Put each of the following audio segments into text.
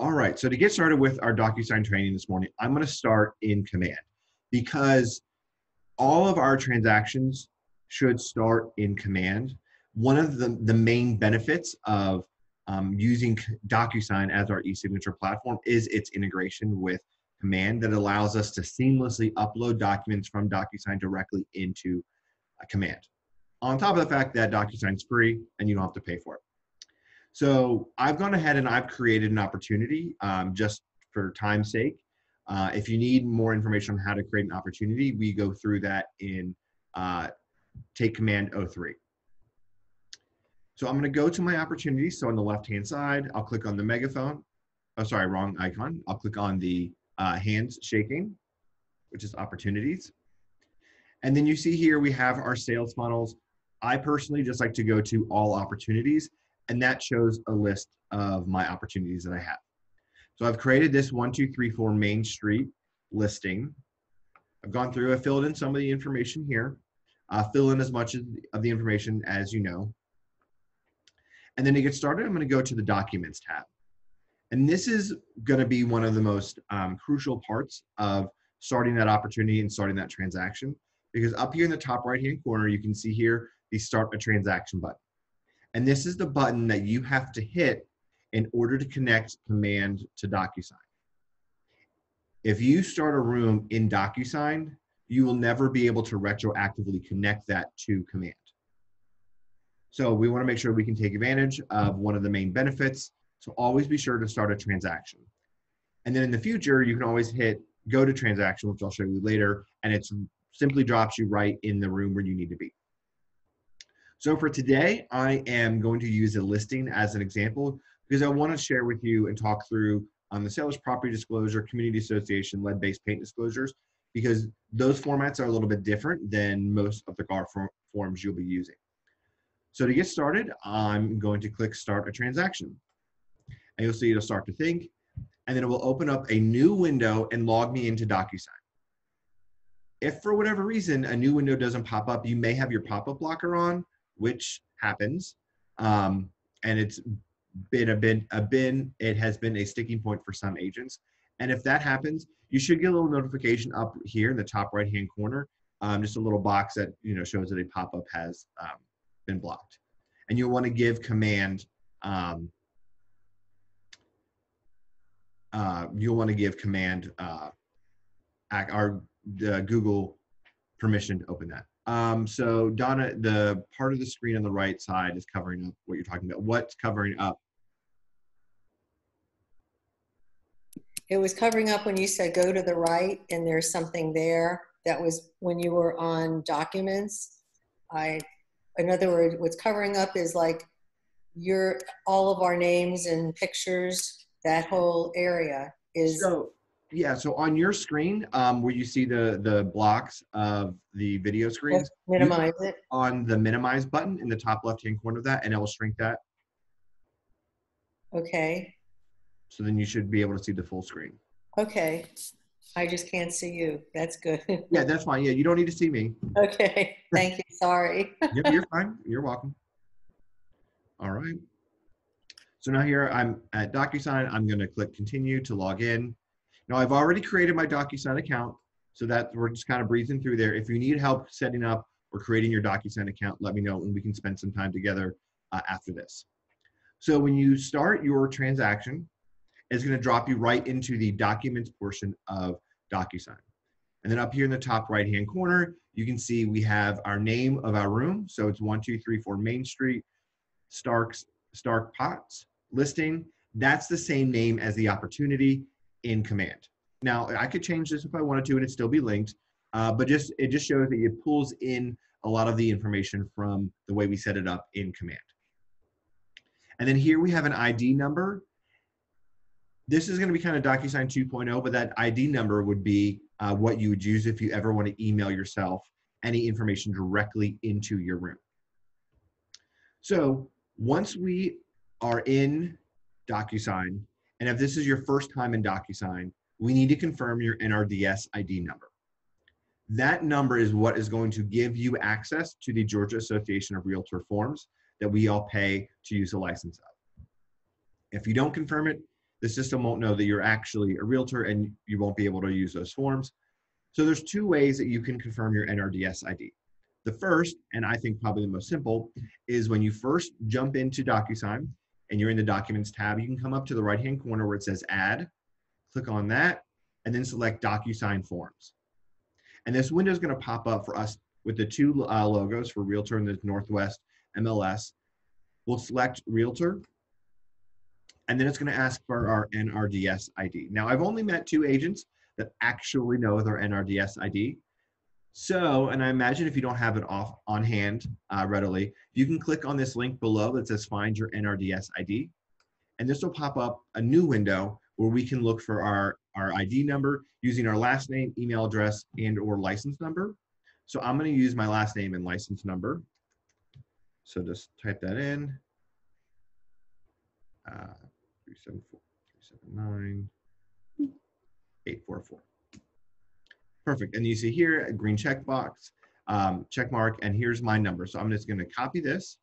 All right, so to get started with our DocuSign training this morning, I'm gonna start in Command because all of our transactions should start in Command. One of the, the main benefits of um, using DocuSign as our e-signature platform is its integration with Command that allows us to seamlessly upload documents from DocuSign directly into a Command. On top of the fact that DocuSign's free and you don't have to pay for it. So I've gone ahead and I've created an opportunity um, just for time's sake. Uh, if you need more information on how to create an opportunity, we go through that in uh, Take Command 03. So I'm going to go to my opportunities. So on the left-hand side, I'll click on the megaphone. Oh, sorry, wrong icon. I'll click on the uh, hands shaking, which is opportunities. And then you see here we have our sales funnels. I personally just like to go to all opportunities, and that shows a list of my opportunities that I have. So I've created this one, two, three, four Main Street listing. I've gone through, I've filled in some of the information here. Uh, fill in as much of the information as you know. And then to get started, I'm going to go to the Documents tab. And this is going to be one of the most um, crucial parts of starting that opportunity and starting that transaction. Because up here in the top right hand corner, you can see here the Start a Transaction button. And this is the button that you have to hit in order to connect Command to DocuSign. If you start a room in DocuSign, you will never be able to retroactively connect that to Command. So we want to make sure we can take advantage of one of the main benefits. So always be sure to start a transaction. And then in the future, you can always hit go to transaction, which I'll show you later, and it simply drops you right in the room where you need to be. So for today, I am going to use a listing as an example because I want to share with you and talk through on the seller's property disclosure, community association, lead-based paint disclosures, because those formats are a little bit different than most of the GAR forms you'll be using. So to get started, I'm going to click Start a Transaction. And you'll see it'll start to think, and then it will open up a new window and log me into DocuSign. If for whatever reason a new window doesn't pop up, you may have your pop-up blocker on, which happens. Um, and it's been a been a been it has been a sticking point for some agents. And if that happens, you should get a little notification up here in the top right hand corner, um, just a little box that you know shows that a pop up has um, been blocked. And you'll want to give command, um, uh, you'll want to give command uh, our Google permission to open that. Um, so Donna, the part of the screen on the right side is covering up what you're talking about. What's covering up? It was covering up when you said go to the right and there's something there. That was when you were on documents. I in other words, what's covering up is like your all of our names and pictures. That whole area is. So yeah, so on your screen, um, where you see the the blocks of the video screens, minimize it on the minimize button in the top left hand corner of that, and it will shrink that. Okay. So then you should be able to see the full screen. Okay. I just can't see you. That's good. yeah, that's fine. Yeah, you don't need to see me. Okay. Thank you. Sorry. yep, you're fine. You're welcome. All right. So now here I'm at DocuSign. I'm going to click continue to log in. Now I've already created my DocuSign account so that we're just kind of breezing through there. If you need help setting up or creating your DocuSign account, let me know and we can spend some time together uh, after this. So when you start your transaction, it's going to drop you right into the documents portion of DocuSign. And then up here in the top right hand corner, you can see we have our name of our room. So it's 1234 Main Street, Starks, Stark Potts listing. That's the same name as the opportunity in command. Now I could change this if I wanted to and it still be linked, uh, but just it just shows that it pulls in a lot of the information from the way we set it up in command. And then here we have an ID number this is going to be kind of DocuSign 2.0, but that ID number would be uh, what you would use if you ever want to email yourself any information directly into your room. So once we are in DocuSign, and if this is your first time in DocuSign, we need to confirm your NRDS ID number. That number is what is going to give you access to the Georgia Association of Realtor forms that we all pay to use a license of. If you don't confirm it, the system won't know that you're actually a realtor and you won't be able to use those forms. So there's two ways that you can confirm your NRDS ID. The first, and I think probably the most simple, is when you first jump into DocuSign and you're in the Documents tab, you can come up to the right-hand corner where it says Add, click on that, and then select DocuSign Forms. And this window is going to pop up for us with the two uh, logos for Realtor and the Northwest MLS. We'll select Realtor, and then it's going to ask for our NRDS ID. Now, I've only met two agents that actually know their NRDS ID. So, and I imagine if you don't have it off on hand uh, readily, you can click on this link below that says find your NRDS ID. And this will pop up a new window where we can look for our, our ID number using our last name, email address, and or license number. So I'm gonna use my last name and license number. So just type that in. Uh, 374, 379, 844. Perfect. And you see here a green check box, um, check mark, and here's my number. So I'm just going to copy this,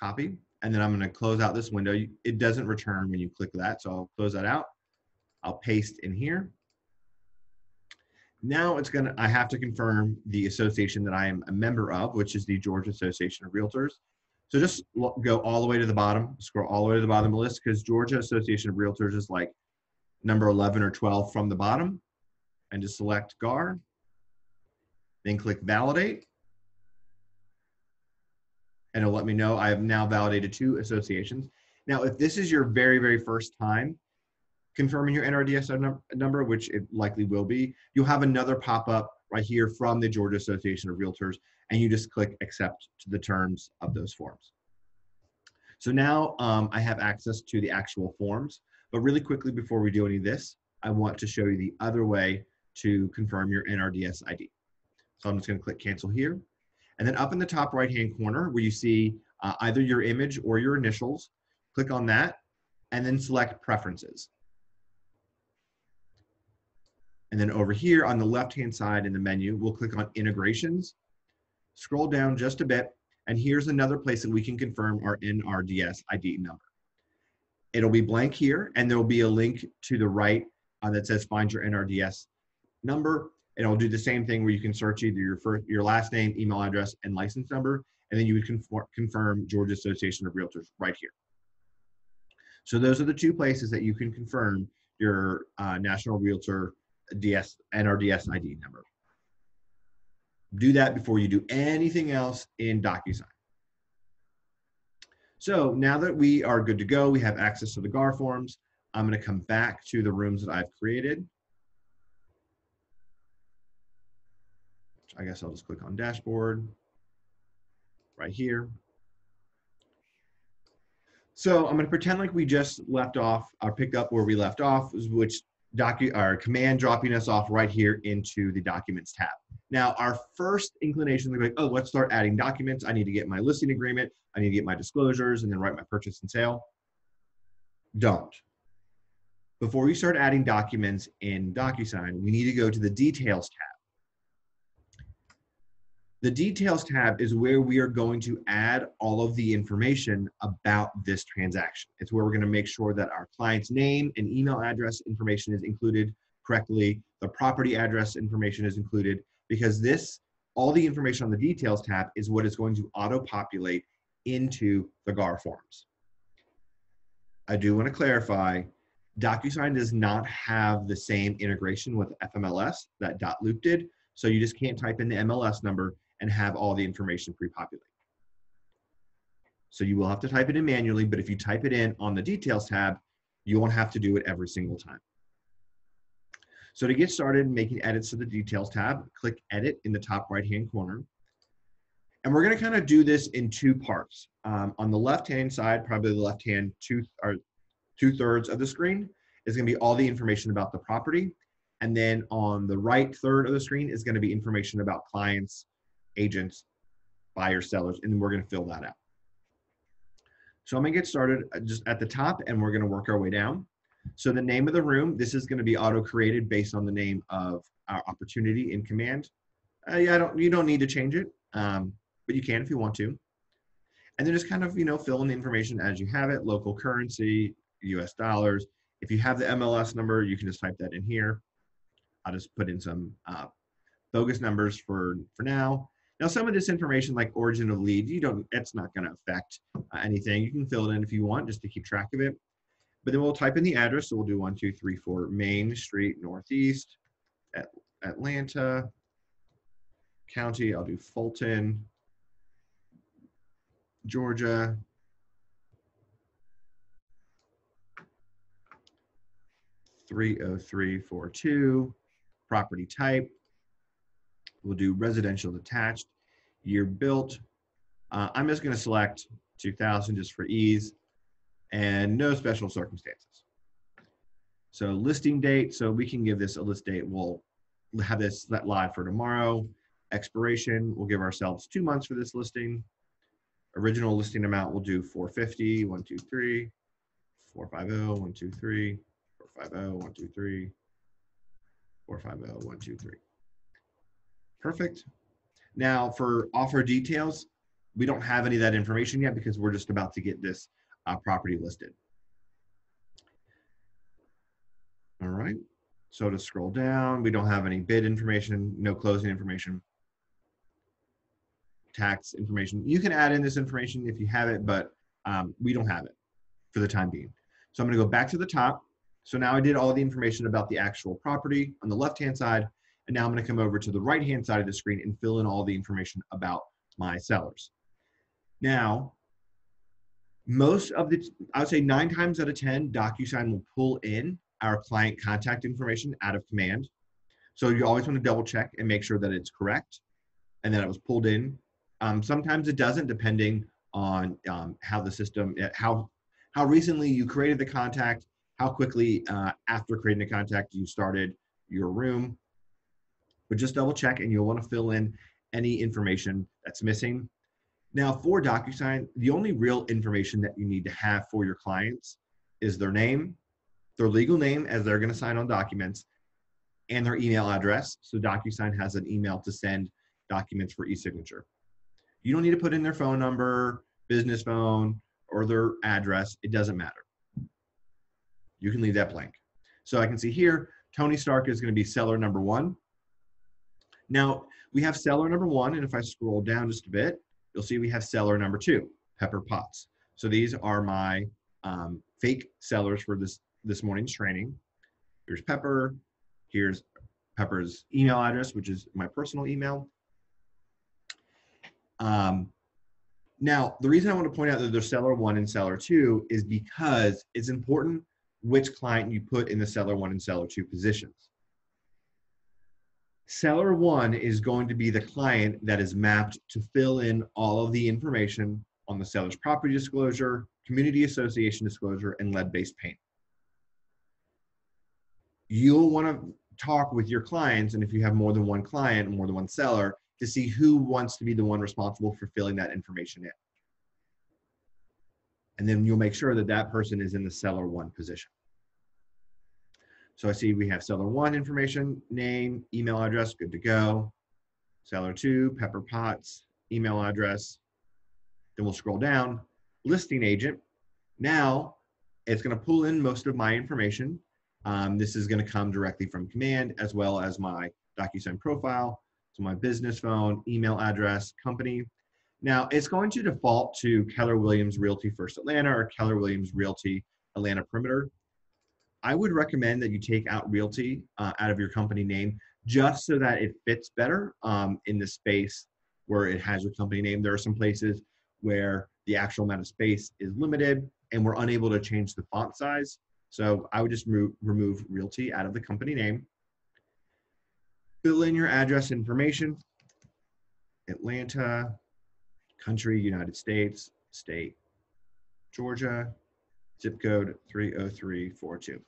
copy, and then I'm going to close out this window. It doesn't return when you click that, so I'll close that out. I'll paste in here. Now it's going to, I have to confirm the association that I am a member of, which is the Georgia Association of Realtors. So just go all the way to the bottom, scroll all the way to the bottom of the list because Georgia Association of Realtors is like number 11 or 12 from the bottom and just select GAR. Then click validate. And it'll let me know I have now validated two associations. Now, if this is your very, very first time confirming your NRDS number, which it likely will be, you'll have another pop-up right here from the Georgia Association of Realtors, and you just click accept to the terms of those forms. So now um, I have access to the actual forms, but really quickly before we do any of this, I want to show you the other way to confirm your NRDS ID. So I'm just gonna click cancel here. And then up in the top right-hand corner where you see uh, either your image or your initials, click on that and then select preferences. And then over here on the left-hand side in the menu, we'll click on integrations, scroll down just a bit, and here's another place that we can confirm our NRDS ID number. It'll be blank here, and there'll be a link to the right uh, that says find your NRDS number, and it'll do the same thing where you can search either your first, your last name, email address, and license number, and then you would conform, confirm Georgia Association of Realtors right here. So those are the two places that you can confirm your uh, National Realtor DS NRDS ID number. Do that before you do anything else in DocuSign. So now that we are good to go, we have access to the GAR forms. I'm going to come back to the rooms that I've created. I guess I'll just click on dashboard right here. So I'm going to pretend like we just left off or picked up where we left off, which docu our command dropping us off right here into the documents tab. Now, our first inclination is like, oh, let's start adding documents. I need to get my listing agreement. I need to get my disclosures and then write my purchase and sale. Don't. Before you start adding documents in DocuSign, we need to go to the details tab. The details tab is where we are going to add all of the information about this transaction. It's where we're going to make sure that our client's name and email address information is included correctly, the property address information is included, because this, all the information on the details tab is what is going to auto-populate into the GAR forms. I do want to clarify, DocuSign does not have the same integration with FMLS that dotloop did, so you just can't type in the MLS number and have all the information pre-populate. So you will have to type it in manually, but if you type it in on the details tab, you won't have to do it every single time. So to get started making edits to the details tab, click edit in the top right-hand corner. And we're gonna kind of do this in two parts. Um, on the left-hand side, probably the left-hand two, or two thirds of the screen is gonna be all the information about the property. And then on the right third of the screen is gonna be information about clients, agents, buyers, sellers, and then we're going to fill that out. So I'm going to get started uh, just at the top and we're going to work our way down. So the name of the room, this is going to be auto-created based on the name of our opportunity in command. Uh, yeah, I don't, you don't need to change it, um, but you can if you want to. And then just kind of, you know, fill in the information as you have it, local currency, US dollars. If you have the MLS number, you can just type that in here. I'll just put in some uh, bogus numbers for, for now. Now, some of this information like origin of lead, you don't, it's not gonna affect uh, anything. You can fill it in if you want, just to keep track of it. But then we'll type in the address. So we'll do one, two, three, four Main Street Northeast, at Atlanta, county. I'll do Fulton, Georgia. Three oh three four two, property type. We'll do residential detached, year built. Uh, I'm just gonna select 2000 just for ease and no special circumstances. So listing date, so we can give this a list date. We'll have this live for tomorrow. Expiration, we'll give ourselves two months for this listing. Original listing amount, we'll do 450, 123, 450, 123, 450, 123, 450, 123. Perfect. Now for offer details, we don't have any of that information yet because we're just about to get this uh, property listed. All right. So to scroll down, we don't have any bid information, no closing information, tax information. You can add in this information if you have it, but um, we don't have it for the time being. So I'm gonna go back to the top. So now I did all the information about the actual property on the left-hand side, and now I'm gonna come over to the right-hand side of the screen and fill in all the information about my sellers. Now, most of the, I would say nine times out of 10, DocuSign will pull in our client contact information out of command. So you always want to double check and make sure that it's correct and that it was pulled in. Um, sometimes it doesn't, depending on um, how the system, eh, how how recently you created the contact, how quickly uh, after creating the contact you started your room. But just double check, and you'll want to fill in any information that's missing. Now, for DocuSign, the only real information that you need to have for your clients is their name, their legal name as they're going to sign on documents, and their email address. So DocuSign has an email to send documents for e-signature. You don't need to put in their phone number, business phone, or their address. It doesn't matter. You can leave that blank. So I can see here, Tony Stark is going to be seller number one. Now, we have seller number one, and if I scroll down just a bit, you'll see we have seller number two, Pepper Potts. So these are my um, fake sellers for this this morning's training. Here's Pepper. Here's Pepper's email address, which is my personal email. Um, now, the reason I want to point out that there's seller one and seller two is because it's important which client you put in the seller one and seller two positions. Seller one is going to be the client that is mapped to fill in all of the information on the seller's property disclosure, community association disclosure, and lead-based paint. You'll want to talk with your clients and if you have more than one client more than one seller to see who wants to be the one responsible for filling that information in. And then you'll make sure that that person is in the seller one position so i see we have seller one information name email address good to go seller two pepper potts email address then we'll scroll down listing agent now it's going to pull in most of my information um, this is going to come directly from command as well as my DocuSign profile. So my business phone, email address, company. Now it's going to default to Keller Williams Realty First Atlanta or Keller Williams Realty Atlanta Perimeter. I would recommend that you take out Realty uh, out of your company name just so that it fits better um, in the space where it has your company name. There are some places where the actual amount of space is limited and we're unable to change the font size. So I would just remove, remove realty out of the company name. Fill in your address information. Atlanta, country, United States, state, Georgia, zip code 30342.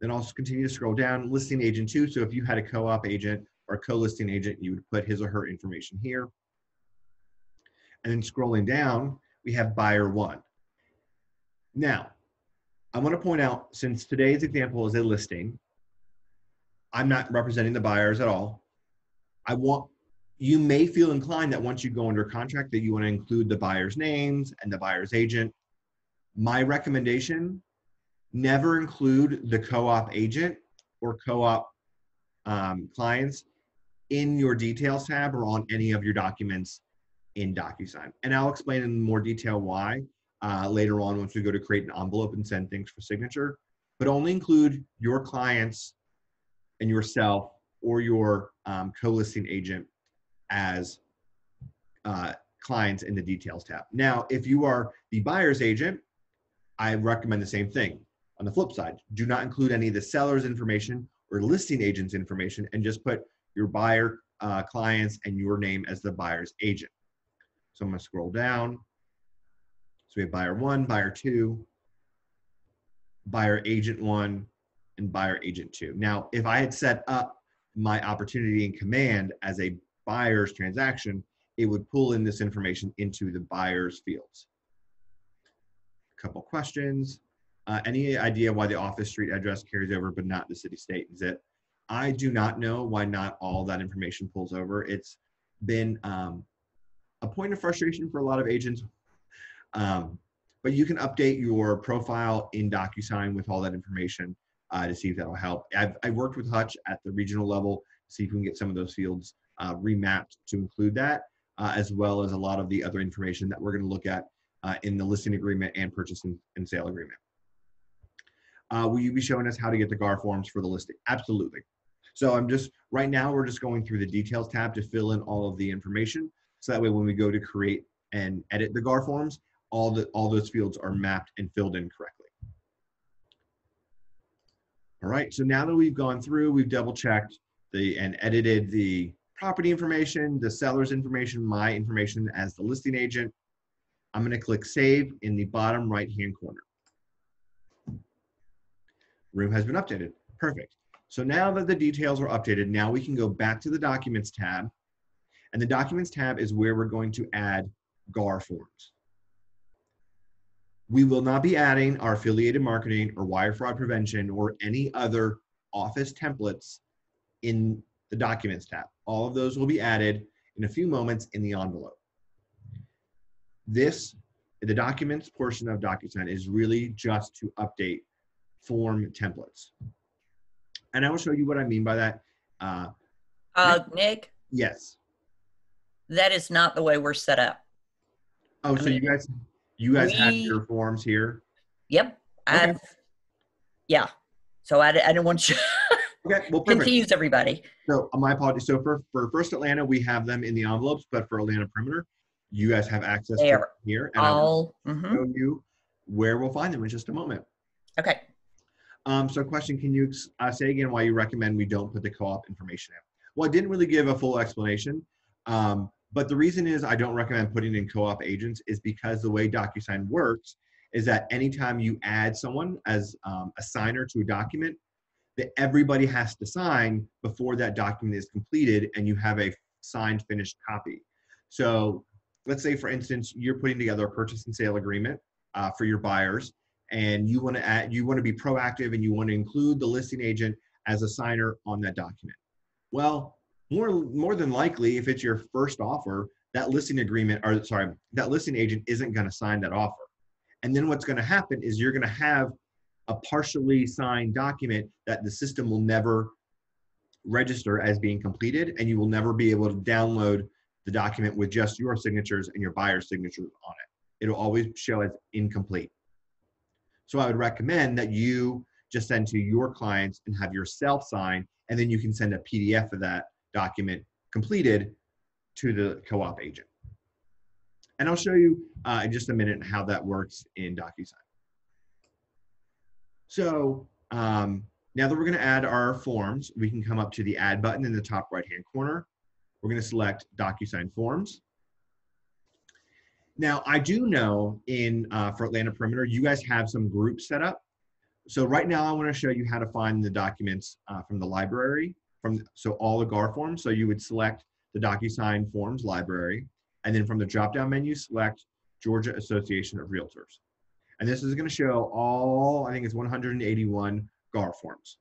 Then also continue to scroll down, listing agent two. So if you had a co-op agent or co-listing agent, you would put his or her information here. And then scrolling down, we have buyer one. Now, I want to point out, since today's example is a listing, I'm not representing the buyers at all. I want, you may feel inclined that once you go under contract that you want to include the buyer's names and the buyer's agent. My recommendation, never include the co-op agent or co-op um, clients in your details tab or on any of your documents in DocuSign. And I'll explain in more detail why uh, later on once we go to create an envelope and send things for signature, but only include your clients and yourself or your um, co-listing agent as uh, clients in the details tab. Now, if you are the buyer's agent, I recommend the same thing. On the flip side, do not include any of the seller's information or listing agent's information and just put your buyer uh, clients and your name as the buyer's agent. So I'm gonna scroll down. So we have buyer one, buyer two, buyer agent one, and buyer agent two. Now, if I had set up my opportunity in command as a buyer's transaction, it would pull in this information into the buyer's fields. A couple questions. Uh, any idea why the office street address carries over but not the city state zip? I do not know why not all that information pulls over. It's been um, a point of frustration for a lot of agents. Um, but you can update your profile in DocuSign with all that information uh, to see if that'll help. I've, I've worked with Hutch at the regional level to see if we can get some of those fields uh, remapped to include that, uh, as well as a lot of the other information that we're going to look at uh, in the listing agreement and purchase and, and sale agreement. Uh, will you be showing us how to get the GAR forms for the listing? Absolutely. So I'm just, right now, we're just going through the details tab to fill in all of the information. So that way when we go to create and edit the GAR forms, all, the, all those fields are mapped and filled in correctly. All right, so now that we've gone through, we've double checked the and edited the property information, the seller's information, my information as the listing agent. I'm gonna click save in the bottom right-hand corner. Room has been updated, perfect. So now that the details are updated, now we can go back to the Documents tab. And the Documents tab is where we're going to add GAR forms. We will not be adding our affiliated marketing or wire fraud prevention or any other office templates in the Documents tab. All of those will be added in a few moments in the envelope. This, the Documents portion of DocuSign is really just to update form templates. And I will show you what I mean by that. Uh, Uh, Nick, yes. that is not the way we're set up. Oh, I so you guys, you guys have your forms here. Yep. Okay. I've, yeah. So I, I didn't want to Okay, well, perfect. confuse everybody. So uh, my apologies. So for, for First Atlanta, we have them in the envelopes, but for Atlanta Perimeter, you guys have access to them here. And I'll All, mhm. show you where we'll find them in just a moment. okay. Um, so question, can you uh, say again why you recommend we don't put the co-op information in? Well, I didn't really give a full explanation, um, but the reason is I don't recommend putting in co-op agents is because the way DocuSign works is that anytime you add someone as um, a signer to a document, that everybody has to sign before that document is completed and you have a signed finished copy. So let's say, for instance, you're putting together a purchase and sale agreement uh, for your buyers and you want to add, you want to be proactive and you want to include the listing agent as a signer on that document. Well, more more than likely, if it's your first offer, that listing agreement or sorry, that listing agent isn't going to sign that offer. And then what's going to happen is you're going to have a partially signed document that the system will never register as being completed, and you will never be able to download the document with just your signatures and your buyer's signatures on it. It'll always show as incomplete. So I would recommend that you just send to your clients and have yourself sign, and then you can send a PDF of that document completed to the co-op agent. And I'll show you uh, in just a minute how that works in DocuSign. So um, now that we're going to add our forms, we can come up to the Add button in the top right-hand corner. We're going to select DocuSign Forms. Now, I do know in uh, for Atlanta Perimeter, you guys have some groups set up. So right now, I want to show you how to find the documents uh, from the library. From so all the GAR forms. So you would select the DocuSign Forms library, and then from the drop-down menu, select Georgia Association of Realtors. And this is going to show all, I think it's 181 GAR forms.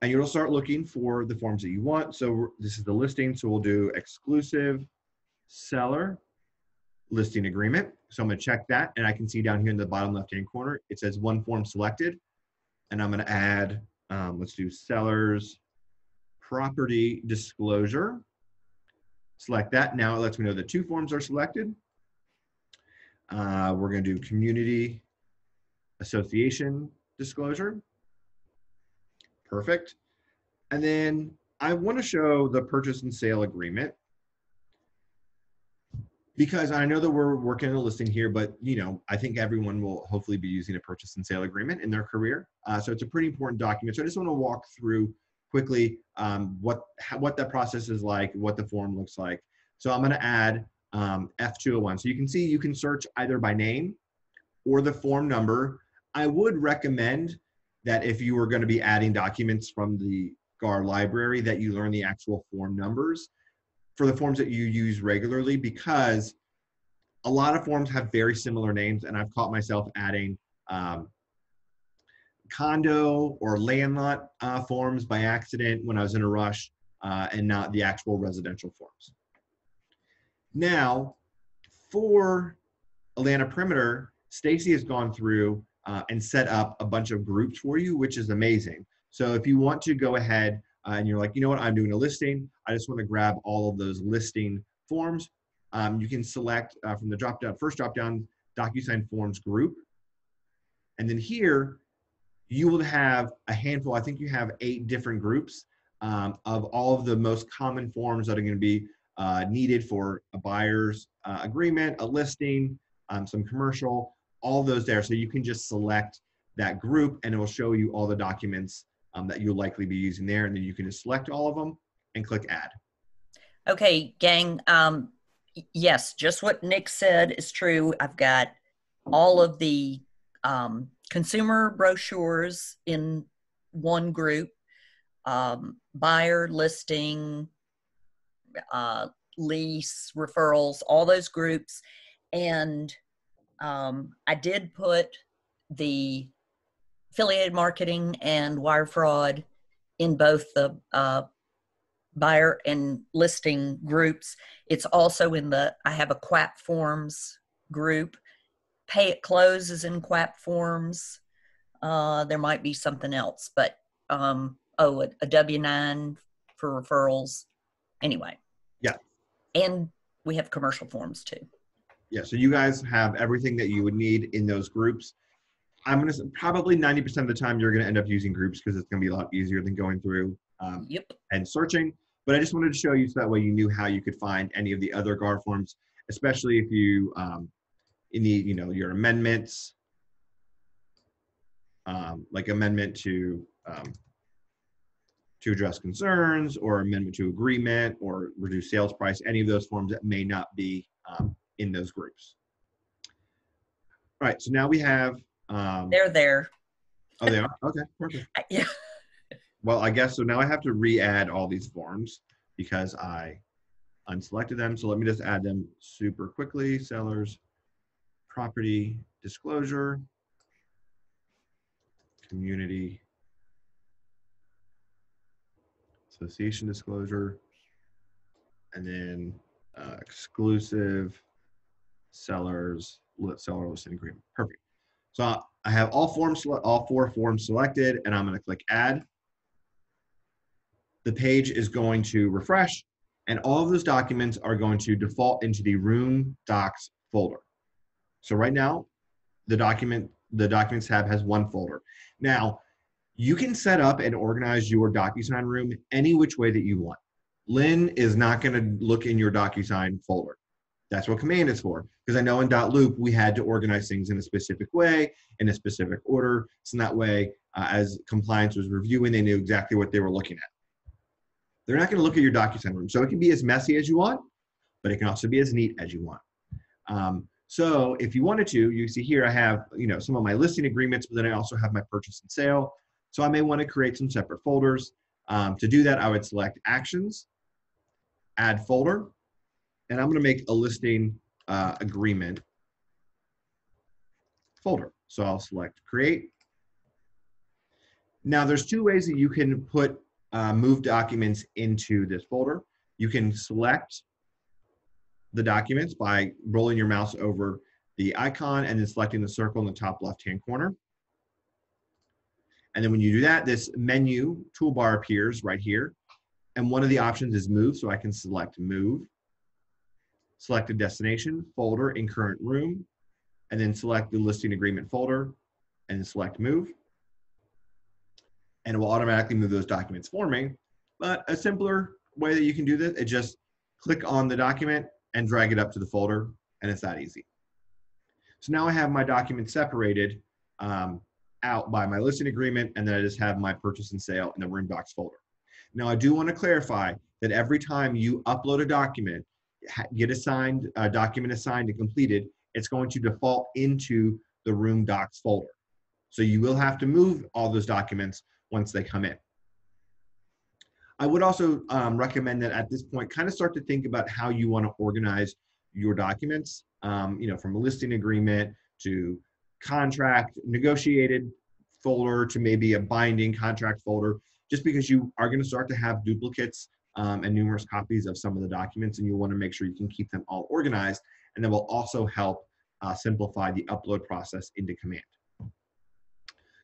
And you'll start looking for the forms that you want. So this is the listing. So we'll do exclusive seller listing agreement. So I'm gonna check that and I can see down here in the bottom left-hand corner, it says one form selected. And I'm gonna add, um, let's do sellers property disclosure. Select that. Now it lets me know the two forms are selected. Uh, we're going to do community association disclosure. Perfect. And then I want to show the purchase and sale agreement because I know that we're working on a listing here, but you know, I think everyone will hopefully be using a purchase and sale agreement in their career. Uh, so it's a pretty important document. So I just want to walk through quickly um, what how, what that process is like, what the form looks like. So I'm going to add um, F201. So you can see you can search either by name or the form number. I would recommend that if you were going to be adding documents from the GAR library that you learn the actual form numbers for the forms that you use regularly because a lot of forms have very similar names and I've caught myself adding um, condo or land lot uh, forms by accident when I was in a rush uh, and not the actual residential forms. Now, for Atlanta Perimeter, Stacy has gone through uh, and set up a bunch of groups for you, which is amazing. So if you want to go ahead uh, and you're like, you know what, I'm doing a listing, I just want to grab all of those listing forms, um, you can select uh, from the drop down, first drop down, DocuSign Forms group. And then here, you will have a handful, I think you have eight different groups um, of all of the most common forms that are going to be uh, needed for a buyer's uh, agreement, a listing, um, some commercial, all those there. So you can just select that group and it will show you all the documents um, that you'll likely be using there. And then you can just select all of them and click add. Okay, gang. Um, yes, just what Nick said is true. I've got all of the um, consumer brochures in one group, um, buyer listing, uh, lease, referrals, all those groups. And um, I did put the affiliated marketing and wire fraud in both the uh, buyer and listing groups. It's also in the, I have a QAP forms group. Pay at close is in QAP forms. Uh, there might be something else, but um, oh, a, a W 9 for referrals. Anyway. Yeah. And we have commercial forms too. Yeah, so you guys have everything that you would need in those groups. I'm gonna probably 90% of the time you're gonna end up using groups because it's gonna be a lot easier than going through um, Yep. and searching. But I just wanted to show you so that way you knew how you could find any of the other GAR forms, especially if you um, need, you know, your amendments, um, like amendment to um, to address concerns or amendment to agreement or reduce sales price, any of those forms that may not be um, in those groups. All right, so now we have. Um, They're there. oh, they are okay, perfect. Yeah. Well, I guess so. Now I have to re-add all these forms because I unselected them. So let me just add them super quickly. Sellers, property disclosure, community association disclosure, and then uh, exclusive sellers seller listing agreement. Perfect. So I have all forms, all four forms selected, and I'm going to click add the page is going to refresh and all of those documents are going to default into the room docs folder. So right now, the document, the documents tab has one folder. Now, you can set up and organize your DocuSign room any which way that you want. Lynn is not going to look in your DocuSign folder. That's what command is for. Because I know in dot .loop, we had to organize things in a specific way, in a specific order. So in that way, uh, as compliance was reviewing, they knew exactly what they were looking at. They're not going to look at your DocuSign room. So it can be as messy as you want, but it can also be as neat as you want. Um, so if you wanted to, you see here I have you know some of my listing agreements, but then I also have my purchase and sale. So I may want to create some separate folders. Um, to do that, I would select Actions, Add Folder, and I'm going to make a listing uh, agreement folder. So I'll select Create. Now there's two ways that you can put uh, move documents into this folder. You can select the documents by rolling your mouse over the icon and then selecting the circle in the top left-hand corner. And then when you do that, this menu toolbar appears right here. And one of the options is move, so I can select move, select a destination, folder in current room, and then select the listing agreement folder and then select move. And it will automatically move those documents for me. But a simpler way that you can do this is just click on the document and drag it up to the folder, and it's that easy. So now I have my document separated um, out by my listing agreement, and then I just have my purchase and sale in the room docs folder. Now I do want to clarify that every time you upload a document, get assigned document assigned and completed, it's going to default into the room docs folder. So you will have to move all those documents once they come in. I would also um, recommend that at this point, kind of start to think about how you want to organize your documents, um, you know, from a listing agreement to contract, negotiated folder to maybe a binding contract folder, just because you are going to start to have duplicates um, and numerous copies of some of the documents, and you'll want to make sure you can keep them all organized. And that will also help uh, simplify the upload process into Command.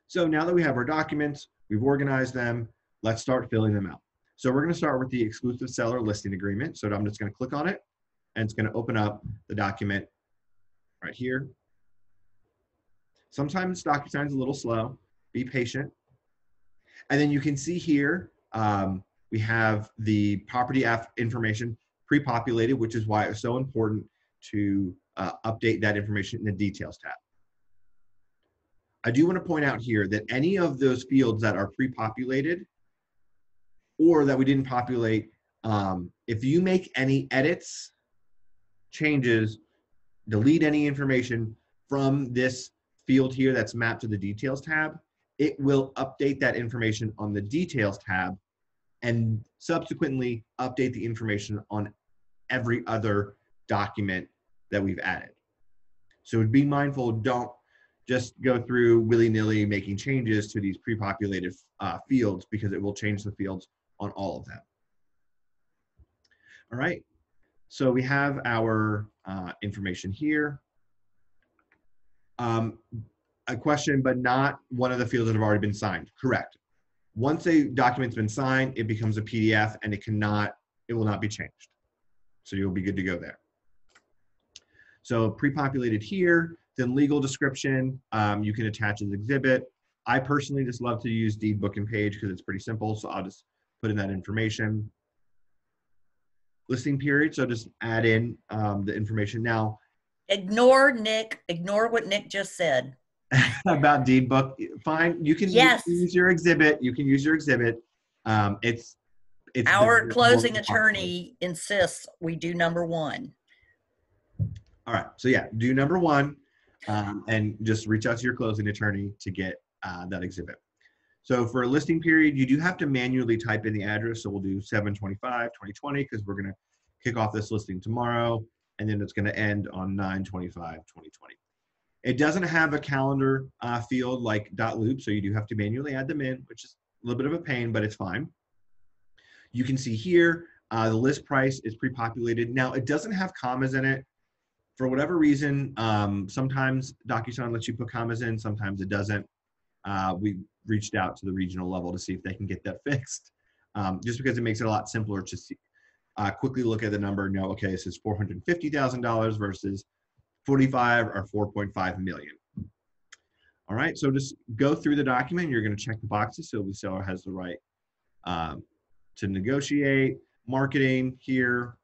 So now that we have our documents, we've organized them, let's start filling them out. So we're going to start with the exclusive seller listing agreement. So I'm just going to click on it, and it's going to open up the document right here. Sometimes DocuSign is a little slow. Be patient. And then you can see here, um, we have the property information pre-populated, which is why it's so important to uh, update that information in the details tab. I do want to point out here that any of those fields that are pre-populated or that we didn't populate, um, if you make any edits, changes, delete any information from this field here that's mapped to the details tab, it will update that information on the details tab and subsequently update the information on every other document that we've added. So be mindful, don't just go through willy-nilly making changes to these pre-populated uh, fields because it will change the fields on all of them. All right, so we have our uh, information here. Um, a question, but not one of the fields that have already been signed. Correct. Once a document's been signed, it becomes a PDF and it cannot, it will not be changed. So you'll be good to go there. So pre-populated here, then legal description, um, you can attach as exhibit. I personally just love to use deed book and page because it's pretty simple. So I'll just put in that information. Listing period, so just add in um, the information. Now, Ignore Nick. Ignore what Nick just said. about deed book. Fine, you can Yes. use your exhibit. You can use your exhibit. Um, it's it's Our the closing attorney insists we do number one. All right. So yeah, do number one, um, and just reach out to your closing attorney to get uh, that exhibit. So for a listing period, you do have to manually type in the address. So we'll do 725 2020 because we're going to kick off this listing tomorrow, and then it's going to end on 925 2020. It doesn't have a calendar uh, field like dot .loop, so you do have to manually add them in, which is a little bit of a pain, but it's fine. You can see here, uh, the list price is pre-populated. Now, it doesn't have commas in it. For whatever reason, um, sometimes DocuSign lets you put commas in, sometimes it doesn't. Uh, we reached out to the regional level to see if they can get that fixed, um, just because it makes it a lot simpler to see, uh, quickly look at the number know, okay, this is $450,000 versus 45 or 4.5 million. All right, so just go through the document. You're going to check the boxes so the seller has the right um, to negotiate, marketing here.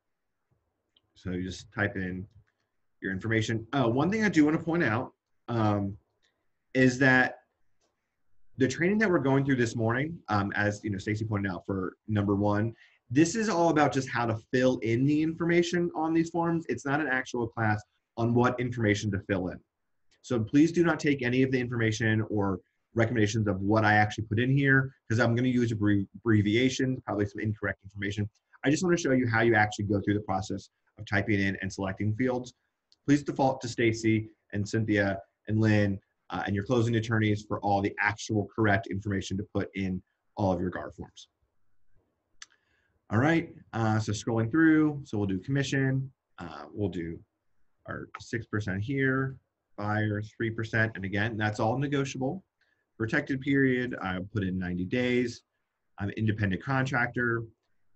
So you just type in your information. Uh, one thing I do want to point out um, is that the training that we're going through this morning, um, as you know, Stacy pointed out for number one, this is all about just how to fill in the information on these forms. It's not an actual class on what information to fill in. So please do not take any of the information or recommendations of what I actually put in here because I'm going to use abbreviations, probably some incorrect information. I just want to show you how you actually go through the process of typing in and selecting fields. Please default to Stacy and Cynthia and Lynn uh, and your closing attorneys for all the actual correct information to put in all of your GAR forms. All right, uh, so scrolling through, so we'll do commission, Uh, we'll do our 6% here, buyer 3%. And again, that's all negotiable. Protected period, I put in 90 days. I'm independent contractor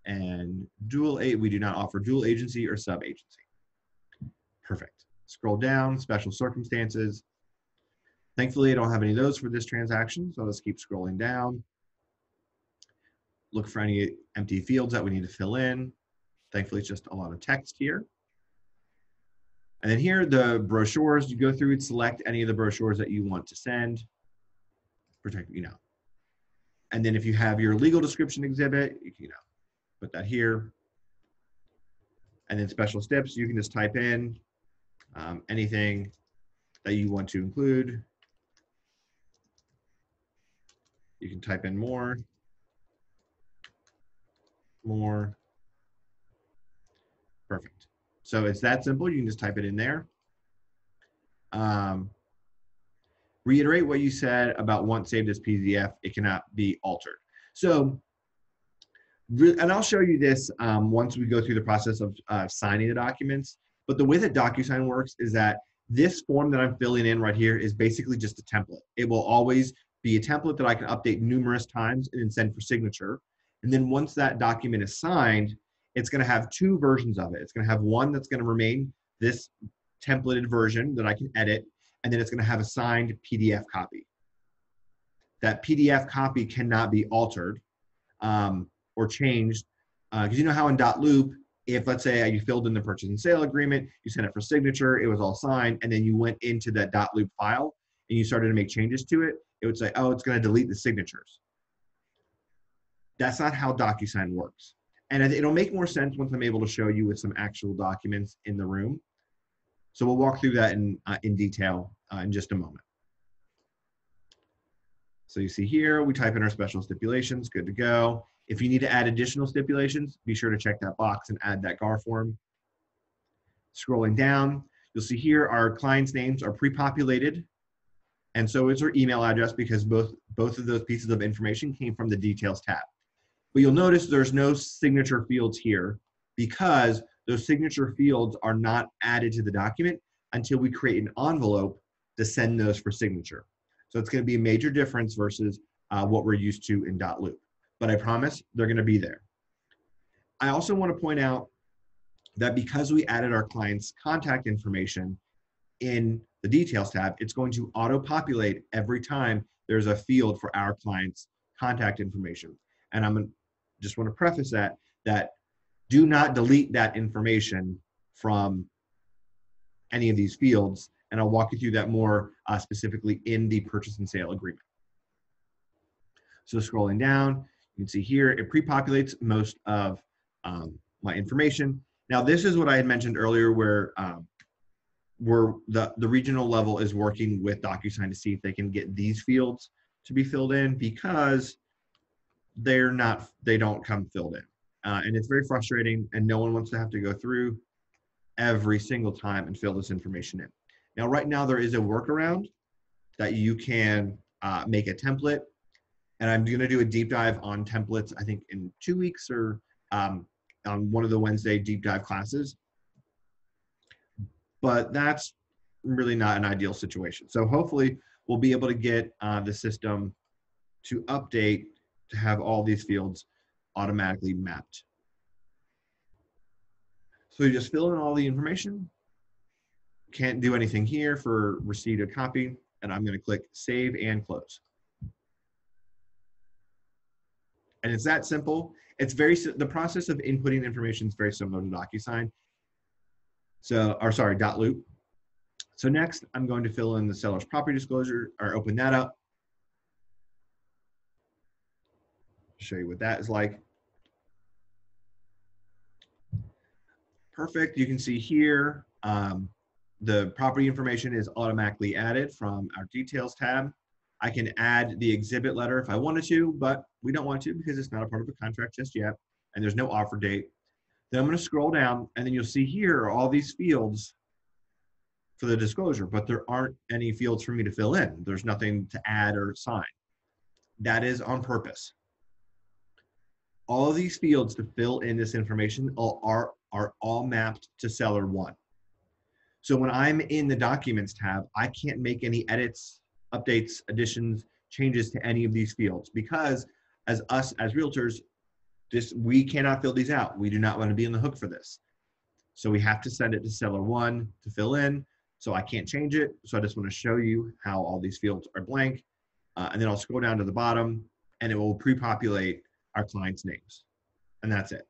and dual aid, we do not offer dual agency or sub agency. Perfect. Scroll down, special circumstances. Thankfully, I don't have any of those for this transaction, so let's keep scrolling down. Look for any empty fields that we need to fill in. Thankfully, it's just a lot of text here. And then here, the brochures, you go through and select any of the brochures that you want to send. Protect, you know. And then if you have your legal description exhibit, you can, you know, put that here. And then special steps, you can just type in um, anything that you want to include. You can type in more, more. Perfect. So it's that simple. You can just type it in there. Um, reiterate what you said about once saved as PDF, it cannot be altered. So, and I'll show you this um, once we go through the process of uh, signing the documents. But the way that DocuSign works is that this form that I'm filling in right here is basically just a template. It will always be a template that I can update numerous times and then send for signature. And then once that document is signed, it's going to have two versions of it. It's going to have one that's going to remain this templated version that I can edit, and then it's going to have a signed PDF copy. That PDF copy cannot be altered um, or changed because uh, you know how in dotloop, if let's say you filled in the purchase and sale agreement, you sent it for signature, it was all signed, and then you went into that dotloop file and you started to make changes to it, it would say, oh, it's going to delete the signatures. That's not how DocuSign works. And it'll make more sense once I'm able to show you with some actual documents in the room. So we'll walk through that in, uh, in detail uh, in just a moment. So you see here, we type in our special stipulations, good to go. If you need to add additional stipulations, be sure to check that box and add that GAR form. Scrolling down, you'll see here our clients' names are pre-populated and so is our email address because both, both of those pieces of information came from the details tab. But you'll notice there's no signature fields here because those signature fields are not added to the document until we create an envelope to send those for signature. So it's going to be a major difference versus uh, what we're used to in dotloop. But I promise they're going to be there. I also want to point out that because we added our client's contact information in the details tab, it's going to auto-populate every time there's a field for our client's contact information. And I'm just want to preface that, that do not delete that information from any of these fields. And I'll walk you through that more uh, specifically in the purchase and sale agreement. So scrolling down, you can see here, it pre-populates most of um, my information. Now, this is what I had mentioned earlier where um, where the, the regional level is working with DocuSign to see if they can get these fields to be filled in because they're not, they don't come filled in. Uh, and it's very frustrating and no one wants to have to go through every single time and fill this information in. Now, right now there is a workaround that you can uh, make a template and I'm going to do a deep dive on templates, I think in two weeks or um, on one of the Wednesday deep dive classes but that's really not an ideal situation. So hopefully we'll be able to get uh, the system to update to have all these fields automatically mapped. So you just fill in all the information. Can't do anything here for receipt of copy, and I'm going to click Save and Close. And it's that simple. It's very the process of inputting information is very similar to DocuSign. So, or sorry, dot loop. So next, I'm going to fill in the seller's property disclosure or open that up. Show you what that is like. Perfect. You can see here, um, the property information is automatically added from our details tab. I can add the exhibit letter if I wanted to, but we don't want to because it's not a part of the contract just yet. And there's no offer date. Then I'm going to scroll down and then you'll see here are all these fields for the disclosure, but there aren't any fields for me to fill in. There's nothing to add or sign. That is on purpose. All of these fields to fill in this information are are all mapped to seller one. So when I'm in the documents tab, I can't make any edits, updates, additions, changes to any of these fields because as us as realtors, this we cannot fill these out. We do not want to be on the hook for this. So we have to send it to seller one to fill in. So I can't change it. So I just want to show you how all these fields are blank. Uh, and then I'll scroll down to the bottom and it will pre-populate our clients' names. And that's it.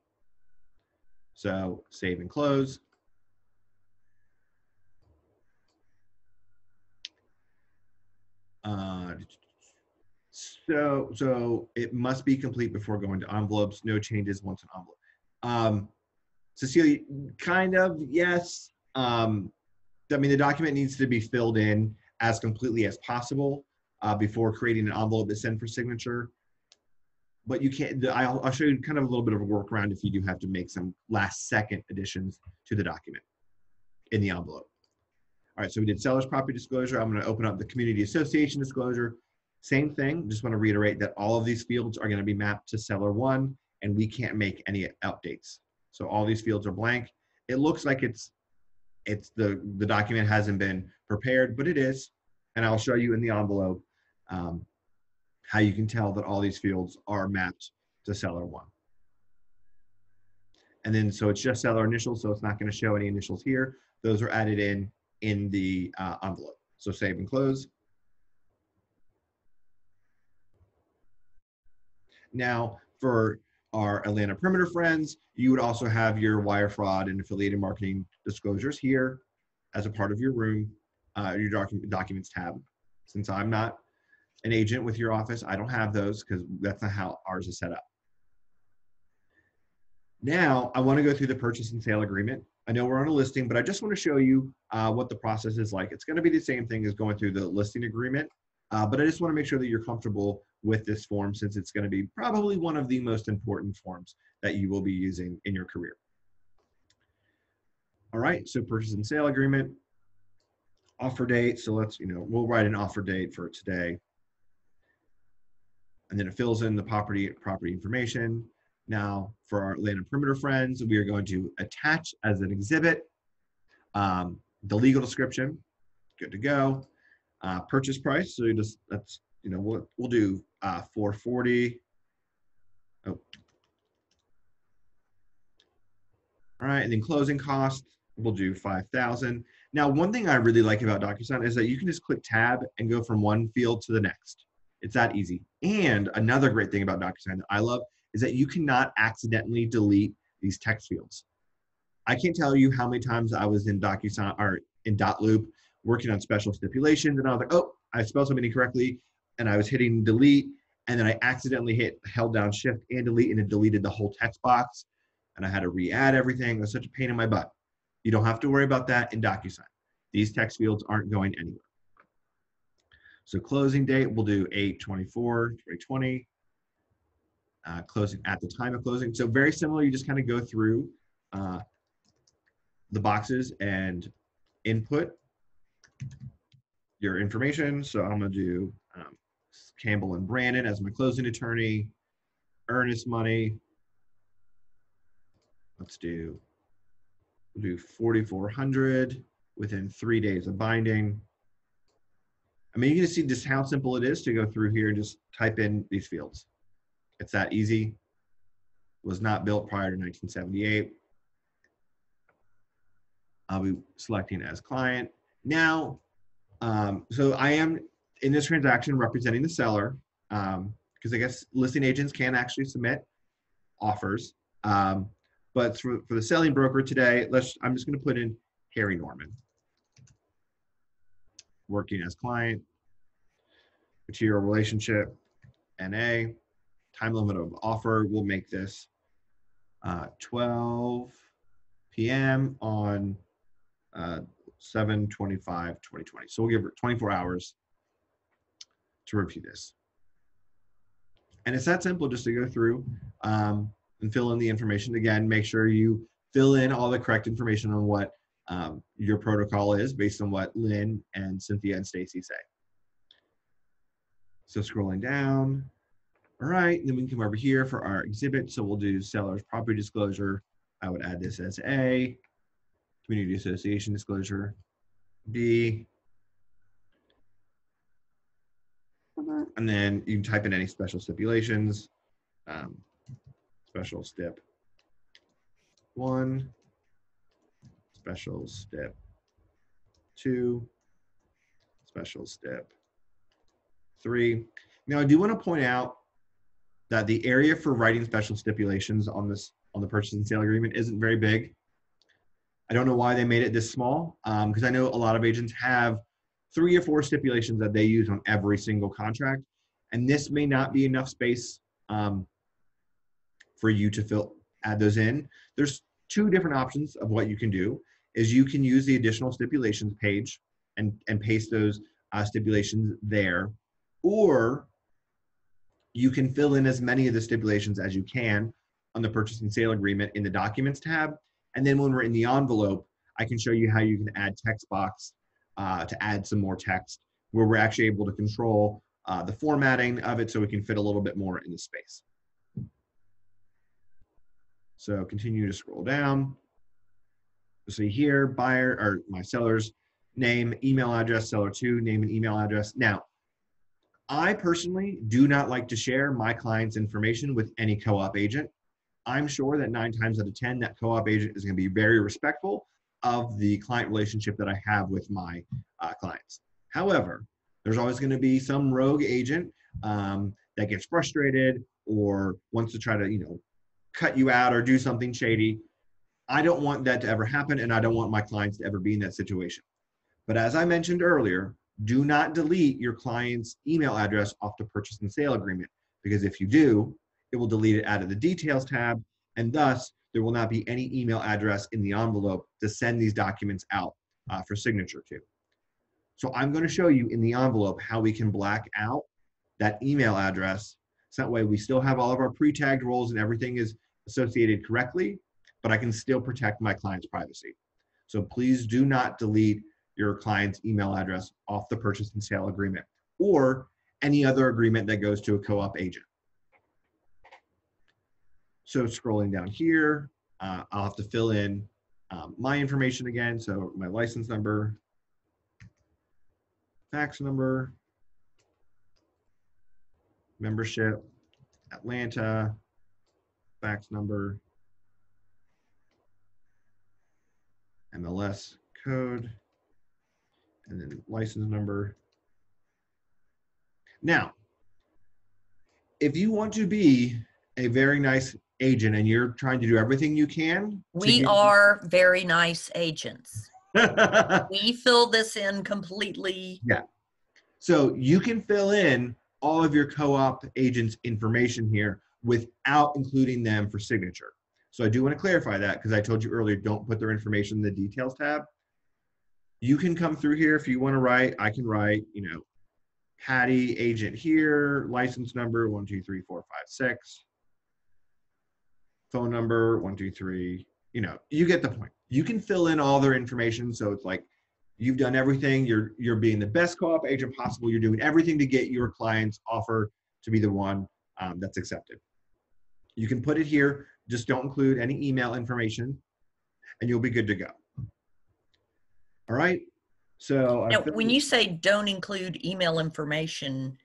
So save and close. Uh, so, so it must be complete before going to envelopes. No changes once an envelope. Um, Cecilia, kind of, yes. Um, I mean, the document needs to be filled in as completely as possible uh, before creating an envelope to send for signature. But you can't, I'll, I'll show you kind of a little bit of a workaround if you do have to make some last second additions to the document in the envelope. All right, so we did seller's property disclosure. I'm gonna open up the community association disclosure. Same thing, just wanna reiterate that all of these fields are gonna be mapped to seller one and we can't make any updates. So all these fields are blank. It looks like it's it's the the document hasn't been prepared, but it is, and I'll show you in the envelope um, how you can tell that all these fields are mapped to seller one. And then so it's just seller initials, so it's not going to show any initials here. Those are added in in the uh, envelope. So save and close. Now for our Atlanta Perimeter friends, you would also have your wire fraud and affiliated marketing disclosures here as a part of your room, uh, your docu documents tab. Since I'm not an agent with your office, I don't have those because that's not how ours is set up. Now, I want to go through the purchase and sale agreement. I know we're on a listing, but I just want to show you uh, what the process is like. It's going to be the same thing as going through the listing agreement, uh, but I just want to make sure that you're comfortable with this form since it's going to be probably one of the most important forms that you will be using in your career. All right, so purchase and sale agreement, offer date. So let's, you know, we'll write an offer date for today. And then it fills in the property property information. Now, for our Atlanta Perimeter friends, we are going to attach as an exhibit um, the legal description. Good to go. Uh, purchase price. So you just that's you know we'll we'll do uh, 440. Oh. All right, and then closing cost, we'll do 5,000. Now, one thing I really like about DocuSign is that you can just click tab and go from one field to the next. It's that easy. And another great thing about DocuSign that I love is that you cannot accidentally delete these text fields. I can't tell you how many times I was in DocuSign or in dotloop working on special stipulations and I was like, oh, I spelled something incorrectly and I was hitting delete and then I accidentally hit held down shift and delete and it deleted the whole text box and I had to re-add everything. It was such a pain in my butt. You don't have to worry about that in DocuSign. These text fields aren't going anywhere. So closing date, we'll do 824 2020 uh, closing at the time of closing. So very similar, you just kind of go through uh, the boxes and input your information. So I'm gonna do um, Campbell and Brannon as my closing attorney, earnest money. Let's do, we'll do 4,400 within three days of binding. I mean, you can see just how simple it is to go through here and just type in these fields. It's that easy. Was not built prior to 1978. I'll be selecting as client. Now, um, so I am in this transaction representing the seller because um, I guess listing agents can actually submit offers. Um, but for, for the selling broker today, let's I'm just going to put in Harry Norman, working as client, material relationship, NA time limit of offer, we'll make this uh, 12 p.m. on uh, 7 25 2020. So we'll give her 24 hours to review this. And it's that simple just to go through um, and fill in the information. Again, make sure you fill in all the correct information on what um, your protocol is based on what Lynn and Cynthia and Stacy say. So scrolling down, all right, then we can come over here for our exhibit. So we'll do seller's property disclosure. I would add this as A, community association disclosure, B, and then you can type in any special stipulations. Um, special stip one, special stip two, special stip three. Now, I do want to point out that the area for writing special stipulations on this on the purchase and sale agreement isn't very big. I don't know why they made it this small because I know a lot of agents have three or four stipulations that they use on every single contract, and this may not be enough space um, for you to fill add those in. There's two different options of what you can do. Is you can use the additional stipulations page and and paste those uh, stipulations there, or you can fill in as many of the stipulations as you can on the purchase and sale agreement in the documents tab. And then when we're in the envelope, I can show you how you can add text box uh, to add some more text where we're actually able to control uh, the formatting of it so we can fit a little bit more in the space. So continue to scroll down. See here, buyer or my seller's name, email address, seller two, name and email address. Now, I personally do not like to share my client's information with any co-op agent. I'm sure that nine times out of 10, that co-op agent is gonna be very respectful of the client relationship that I have with my uh, clients. However, there's always gonna be some rogue agent um, that gets frustrated or wants to try to, you know, cut you out or do something shady. I don't want that to ever happen and I don't want my clients to ever be in that situation. But as I mentioned earlier, do not delete your client's email address off the purchase and sale agreement because if you do, it will delete it out of the details tab and thus there will not be any email address in the envelope to send these documents out uh, for signature to. So I'm going to show you in the envelope how we can black out that email address. So that way we still have all of our pre-tagged roles and everything is associated correctly, but I can still protect my client's privacy. So please do not delete your client's email address off the purchase and sale agreement or any other agreement that goes to a co-op agent. So scrolling down here, uh, I'll have to fill in um, my information again. So my license number, fax number, membership, Atlanta, fax number, MLS code, and then license number. Now, if you want to be a very nice agent and you're trying to do everything you can, We are very nice agents. We fill this in completely. Yeah. So you can fill in all of your co-op agents' information here without including them for signature. So I do want to clarify that because I told you earlier, don't put their information in the details tab. You can come through here if you want to write. I can write, you know, Patty agent here, license number one two three four five six, phone number one two three. You know, you get the point. You can fill in all their information, so it's like you've done everything. You're you're being the best co-op agent possible. You're doing everything to get your client's offer to be the one um, that's accepted. You can put it here. Just don't include any email information, and you'll be good to go. All right. So Now, when you say don't include email information,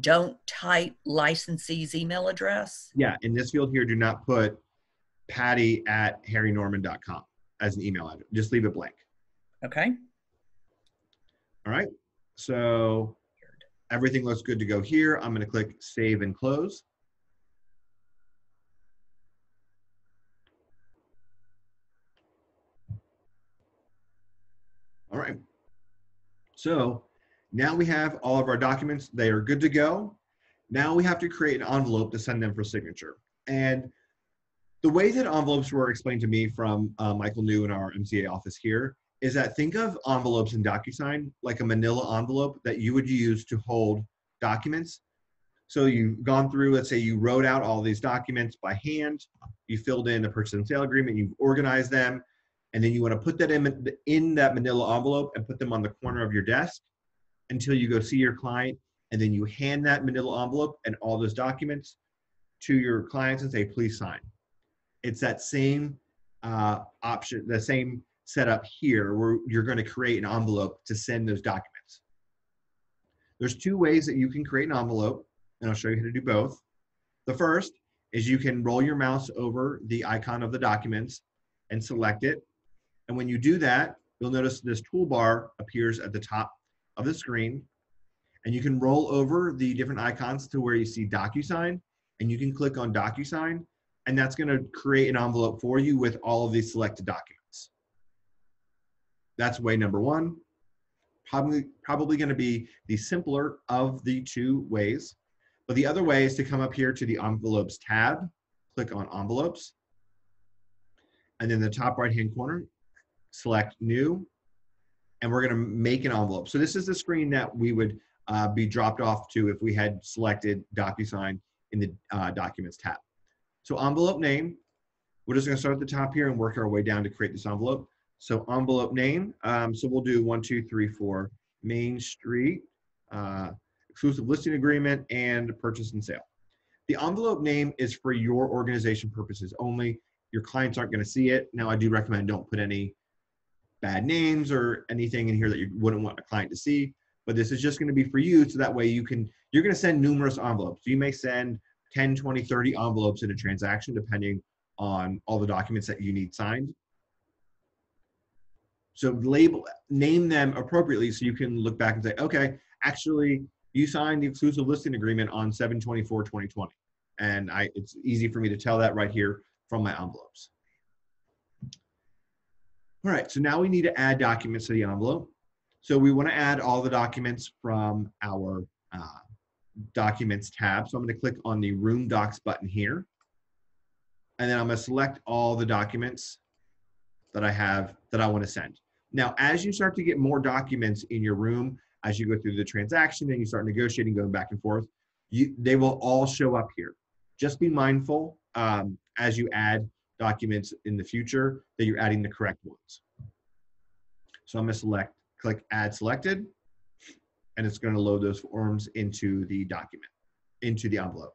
don't type licensee's email address? yeah, in this field here, do not put Patty at harrynorman.com as an email address. Just leave it blank. Okay. All right. So everything looks good to go here. I'm going to click save and close. All right. So now we have all of our documents. They are good to go. Now we have to create an envelope to send them for signature. And the way that envelopes were explained to me from uh, Michael New in our MCA office here is that think of envelopes in DocuSign like a manila envelope that you would use to hold documents. So you've gone through, let's say you wrote out all these documents by hand, you filled in the purchase and sale agreement, you've organized them, and then you want to put that in, in that manila envelope and put them on the corner of your desk until you go see your client, and then you hand that manila envelope and all those documents to your clients and say, please sign. It's that same uh, option, the same setup here where you're going to create an envelope to send those documents. There's two ways that you can create an envelope, and I'll show you how to do both. The first is you can roll your mouse over the icon of the documents and select it. And when you do that, you'll notice this toolbar appears at the top of the screen. And you can roll over the different icons to where you see DocuSign, and you can click on DocuSign, and that's going to create an envelope for you with all of these selected documents. That's way number one. Probably, probably going to be the simpler of the two ways. But the other way is to come up here to the envelopes tab, click on envelopes, and then the top right hand corner, select new, and we're going to make an envelope. So this is the screen that we would uh, be dropped off to if we had selected DocuSign in the uh, Documents tab. So envelope name, we're just going to start at the top here and work our way down to create this envelope. So envelope name, um, so we'll do one, two, three, four, Main Street, uh, exclusive listing agreement, and purchase and sale. The envelope name is for your organization purposes only. Your clients aren't going to see it. Now, I do recommend don't put any bad names or anything in here that you wouldn't want a client to see. But this is just going to be for you, so that way you can, you're going to send numerous envelopes. You may send 10, 20, 30 envelopes in a transaction, depending on all the documents that you need signed. So label, name them appropriately so you can look back and say, okay, actually, you signed the exclusive listing agreement on 7-24-2020. And I, it's easy for me to tell that right here from my envelopes. All right, so now we need to add documents to the envelope. So we want to add all the documents from our uh, documents tab. So I'm going to click on the room docs button here. And then I'm going to select all the documents that I have that I want to send. Now, as you start to get more documents in your room, as you go through the transaction and you start negotiating, going back and forth, you, they will all show up here. Just be mindful um, as you add documents in the future that you're adding the correct ones. So I'm going to select, click Add Selected, and it's going to load those forms into the document, into the envelope.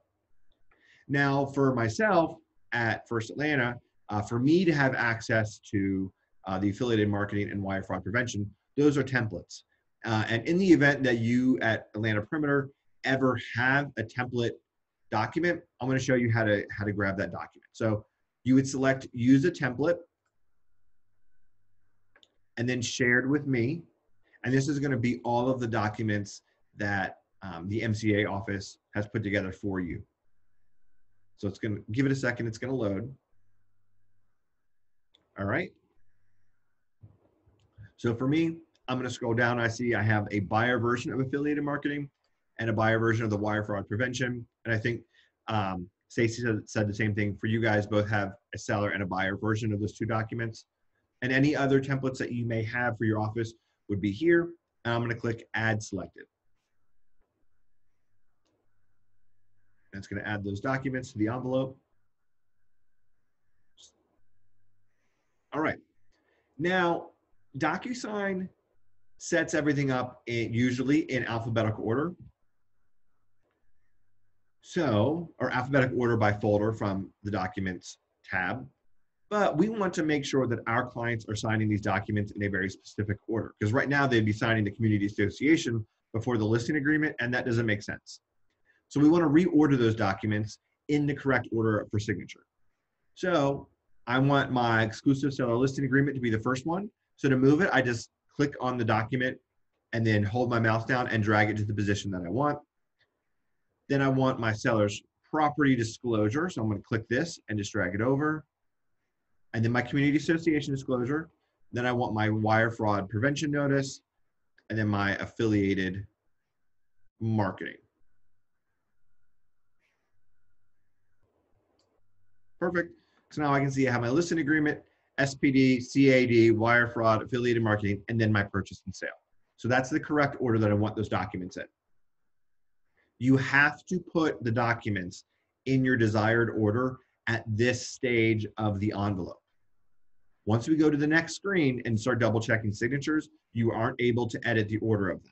Now, for myself at First Atlanta, uh, for me to have access to uh, the affiliated marketing and wire fraud prevention, those are templates. Uh, and in the event that you at Atlanta Perimeter ever have a template document, I'm going to show you how to how to grab that document. So you would select use a template and then shared with me. And this is going to be all of the documents that um, the MCA office has put together for you. So it's going to give it a second. It's going to load. All right. So for me, I'm going to scroll down. I see I have a buyer version of affiliated marketing and a buyer version of the wire fraud prevention. And I think um, Stacy said, said the same thing. For you guys, both have a seller and a buyer version of those two documents. And any other templates that you may have for your office would be here. And I'm going to click Add Selected. It's going to add those documents to the envelope. All right. Now, DocuSign sets everything up in, usually in alphabetical order. So, or alphabetical order by folder from the documents tab. But we want to make sure that our clients are signing these documents in a very specific order. Because right now they'd be signing the community association before the listing agreement, and that doesn't make sense. So we want to reorder those documents in the correct order for signature. So I want my exclusive seller listing agreement to be the first one. So to move it, I just click on the document and then hold my mouse down and drag it to the position that I want. Then I want my seller's property disclosure. So I'm going to click this and just drag it over. And then my community association disclosure. Then I want my wire fraud prevention notice and then my affiliated marketing. Perfect. So now I can see I have my listing agreement SPD, CAD, wire fraud, affiliated marketing, and then my purchase and sale. So that's the correct order that I want those documents in. You have to put the documents in your desired order at this stage of the envelope. Once we go to the next screen and start double checking signatures, you aren't able to edit the order of them.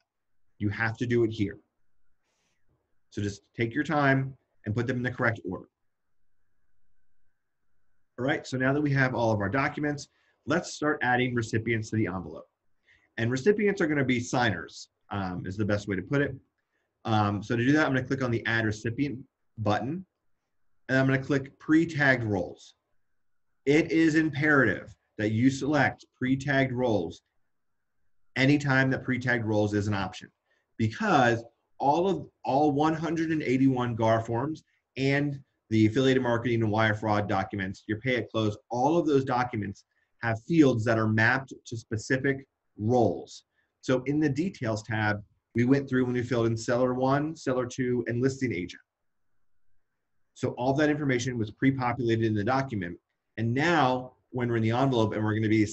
You have to do it here. So just take your time and put them in the correct order. All right, so now that we have all of our documents, let's start adding recipients to the envelope. And recipients are gonna be signers, um, is the best way to put it. Um, so to do that, I'm gonna click on the Add Recipient button, and I'm gonna click Pre-Tagged Roles. It is imperative that you select pre-tagged roles anytime that pre-tagged roles is an option because all of all 181 GAR forms and the affiliated marketing and wire fraud documents, your pay at close, all of those documents have fields that are mapped to specific roles. So in the details tab, we went through when we filled in seller one, seller two, and listing agent. So all that information was pre-populated in the document. And now when we're in the envelope and we're gonna be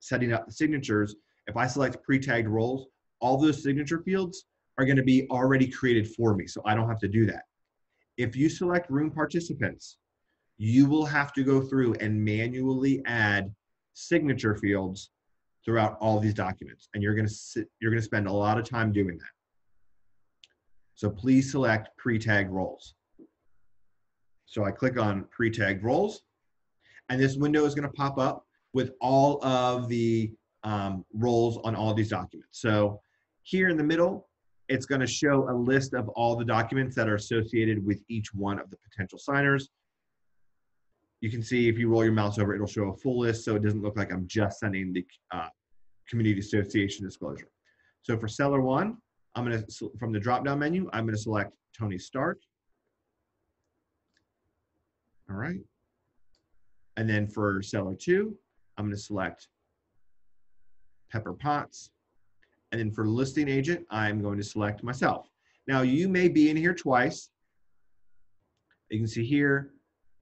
setting up the signatures, if I select pre-tagged roles, all those signature fields are gonna be already created for me, so I don't have to do that. If you select room participants, you will have to go through and manually add signature fields throughout all these documents, and you're gonna sit, you're gonna spend a lot of time doing that. So please select pre-tagged roles. So I click on pre-tagged roles, and this window is going to pop up with all of the um, roles on all these documents. So here in the middle, it's going to show a list of all the documents that are associated with each one of the potential signers. You can see if you roll your mouse over, it'll show a full list so it doesn't look like I'm just sending the uh, community association disclosure. So for seller one, I'm to, from the drop-down menu, I'm to select Tony Stark. All right. And then for seller two, I'm to select Pepper Potts. And then for listing agent, I'm going to select myself. Now you may be in here twice. You can see here,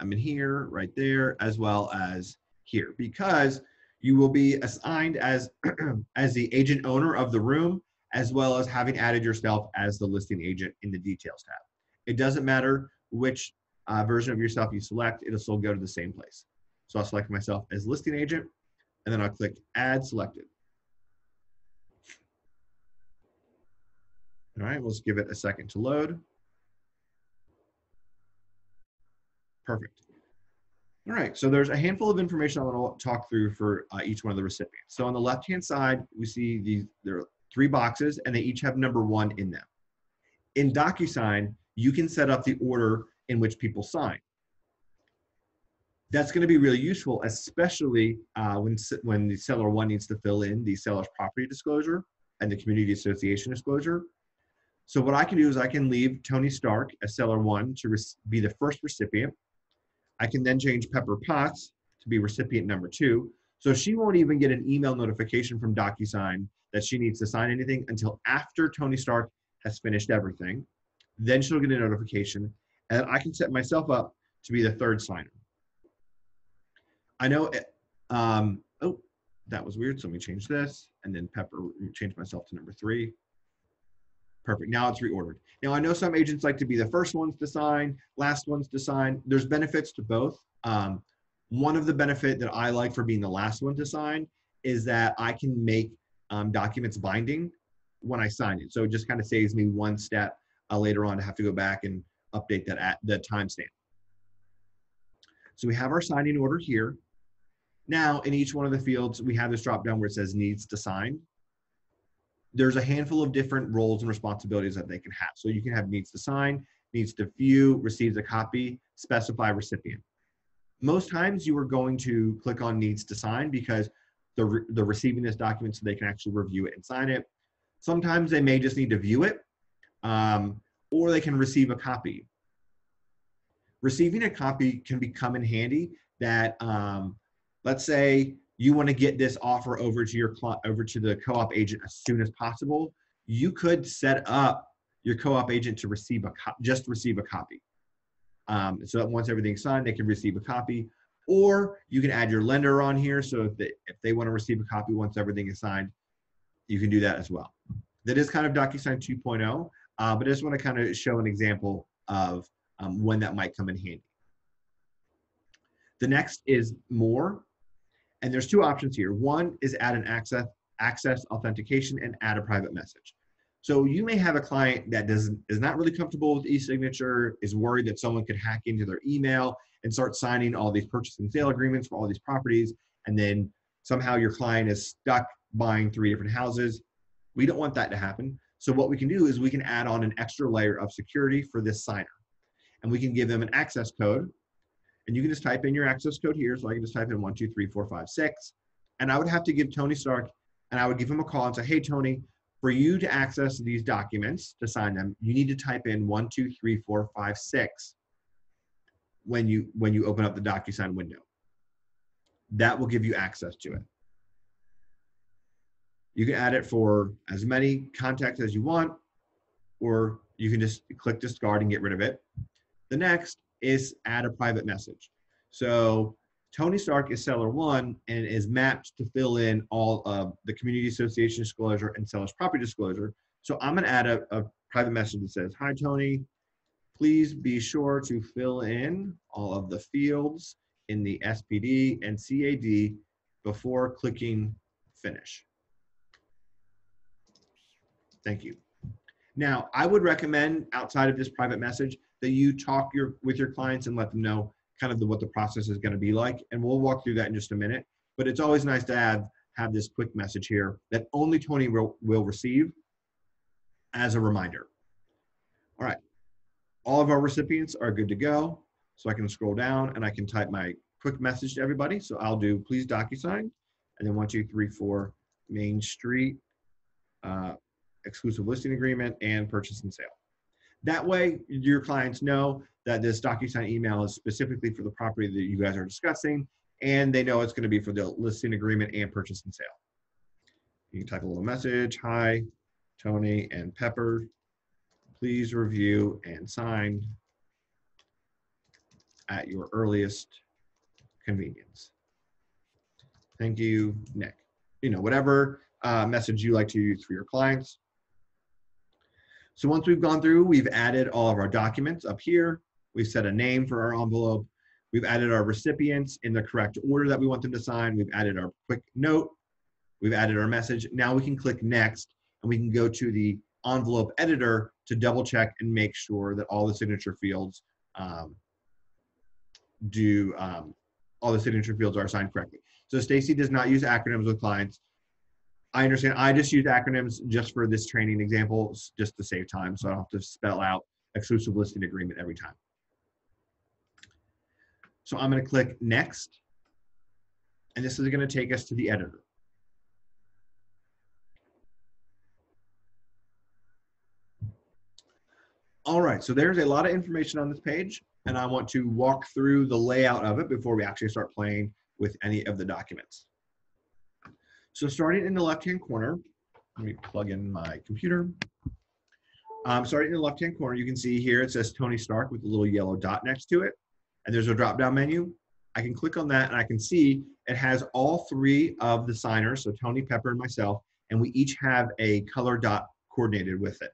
I'm in here, right there, as well as here, because you will be assigned as, as the agent owner of the room, as well as having added yourself as the listing agent in the details tab. It doesn't matter which uh, version of yourself you select, it'll still go to the same place. So I'll select myself as listing agent, and then I'll click add selected. All right, let's give it a second to load. Perfect. All right, so there's a handful of information I want to talk through for uh, each one of the recipients. So on the left-hand side, we see these, there are three boxes and they each have number one in them. In DocuSign, you can set up the order in which people sign that's going to be really useful, especially uh, when, when the seller one needs to fill in the seller's property disclosure and the community association disclosure. So what I can do is I can leave Tony Stark as seller one to be the first recipient. I can then change Pepper Potts to be recipient number two. So she won't even get an email notification from DocuSign that she needs to sign anything until after Tony Stark has finished everything. Then she'll get a notification and I can set myself up to be the third signer. I know, it, um, oh, that was weird. So let me change this and then Pepper, change myself to number three. Perfect. Now it's reordered. Now I know some agents like to be the first ones to sign, last ones to sign. There's benefits to both. Um, one of the benefit that I like for being the last one to sign is that I can make um, documents binding when I sign it. So it just kind of saves me one step uh, later on to have to go back and update that at the timestamp. So we have our signing order here. Now, in each one of the fields, we have this drop down where it says needs to sign. There's a handful of different roles and responsibilities that they can have. So you can have needs to sign, needs to view, receives a copy, specify recipient. Most times you are going to click on needs to sign because they're, re they're receiving this document so they can actually review it and sign it. Sometimes they may just need to view it um, or they can receive a copy. Receiving a copy can become in handy that um, let's say you want to get this offer over to your over to the co-op agent as soon as possible you could set up your co-op agent to receive a just receive a copy. Um, so that once everything's signed they can receive a copy or you can add your lender on here so if they if they want to receive a copy once everything is signed you can do that as well. That is kind of DocuSign 2.0 uh, but I just want to kind of show an example of um, when that might come in handy. The next is more and there's two options here. One is add an access, access authentication and add a private message. So you may have a client that doesn't is not really comfortable with e-signature, is worried that someone could hack into their email and start signing all these purchase and sale agreements for all these properties, and then somehow your client is stuck buying three different houses. We don't want that to happen. So what we can do is we can add on an extra layer of security for this signer. And we can give them an access code. And you can just type in your access code here. So I can just type in one, two, three, four, five, six. And I would have to give Tony Stark and I would give him a call and say, hey, Tony, for you to access these documents to sign them, you need to type in one, two, three, four, five, six when you when you open up the DocuSign window. That will give you access to it. You can add it for as many contacts as you want, or you can just click discard and get rid of it. The next is add a private message. So Tony Stark is seller one and is mapped to fill in all of the community association disclosure and seller's property disclosure. So I'm gonna add a, a private message that says, hi Tony, please be sure to fill in all of the fields in the SPD and CAD before clicking finish. Thank you. Now, I would recommend outside of this private message that you talk your with your clients and let them know kind of the, what the process is going to be like. And we'll walk through that in just a minute. But it's always nice to have, have this quick message here that only Tony will, will receive as a reminder. All right. All of our recipients are good to go. So I can scroll down and I can type my quick message to everybody. So I'll do please DocuSign and then one, two, three, four, Main Street, uh, exclusive listing agreement, and purchase and sale. That way, your clients know that this DocuSign email is specifically for the property that you guys are discussing, and they know it's going to be for the listing agreement and purchase and sale. You can type a little message, hi, Tony and Pepper, please review and sign at your earliest convenience. Thank you, Nick. You know, whatever uh, message you like to use for your clients. So once we've gone through, we've added all of our documents up here. We've set a name for our envelope. We've added our recipients in the correct order that we want them to sign. We've added our quick note. We've added our message. Now we can click next and we can go to the envelope editor to double check and make sure that all the signature fields um, do, um, all the signature fields are assigned correctly. So Stacy does not use acronyms with clients. I understand. I just use acronyms just for this training example, just to save time, so I don't have to spell out exclusive listing agreement every time. So I'm going to click next, and this is going to take us to the editor. All right, so there's a lot of information on this page, and I want to walk through the layout of it before we actually start playing with any of the documents. So starting in the left-hand corner, let me plug in my computer. Um, starting in the left-hand corner, you can see here it says Tony Stark with a little yellow dot next to it. And there's a drop-down menu. I can click on that and I can see it has all three of the signers, so Tony, Pepper, and myself, and we each have a color dot coordinated with it.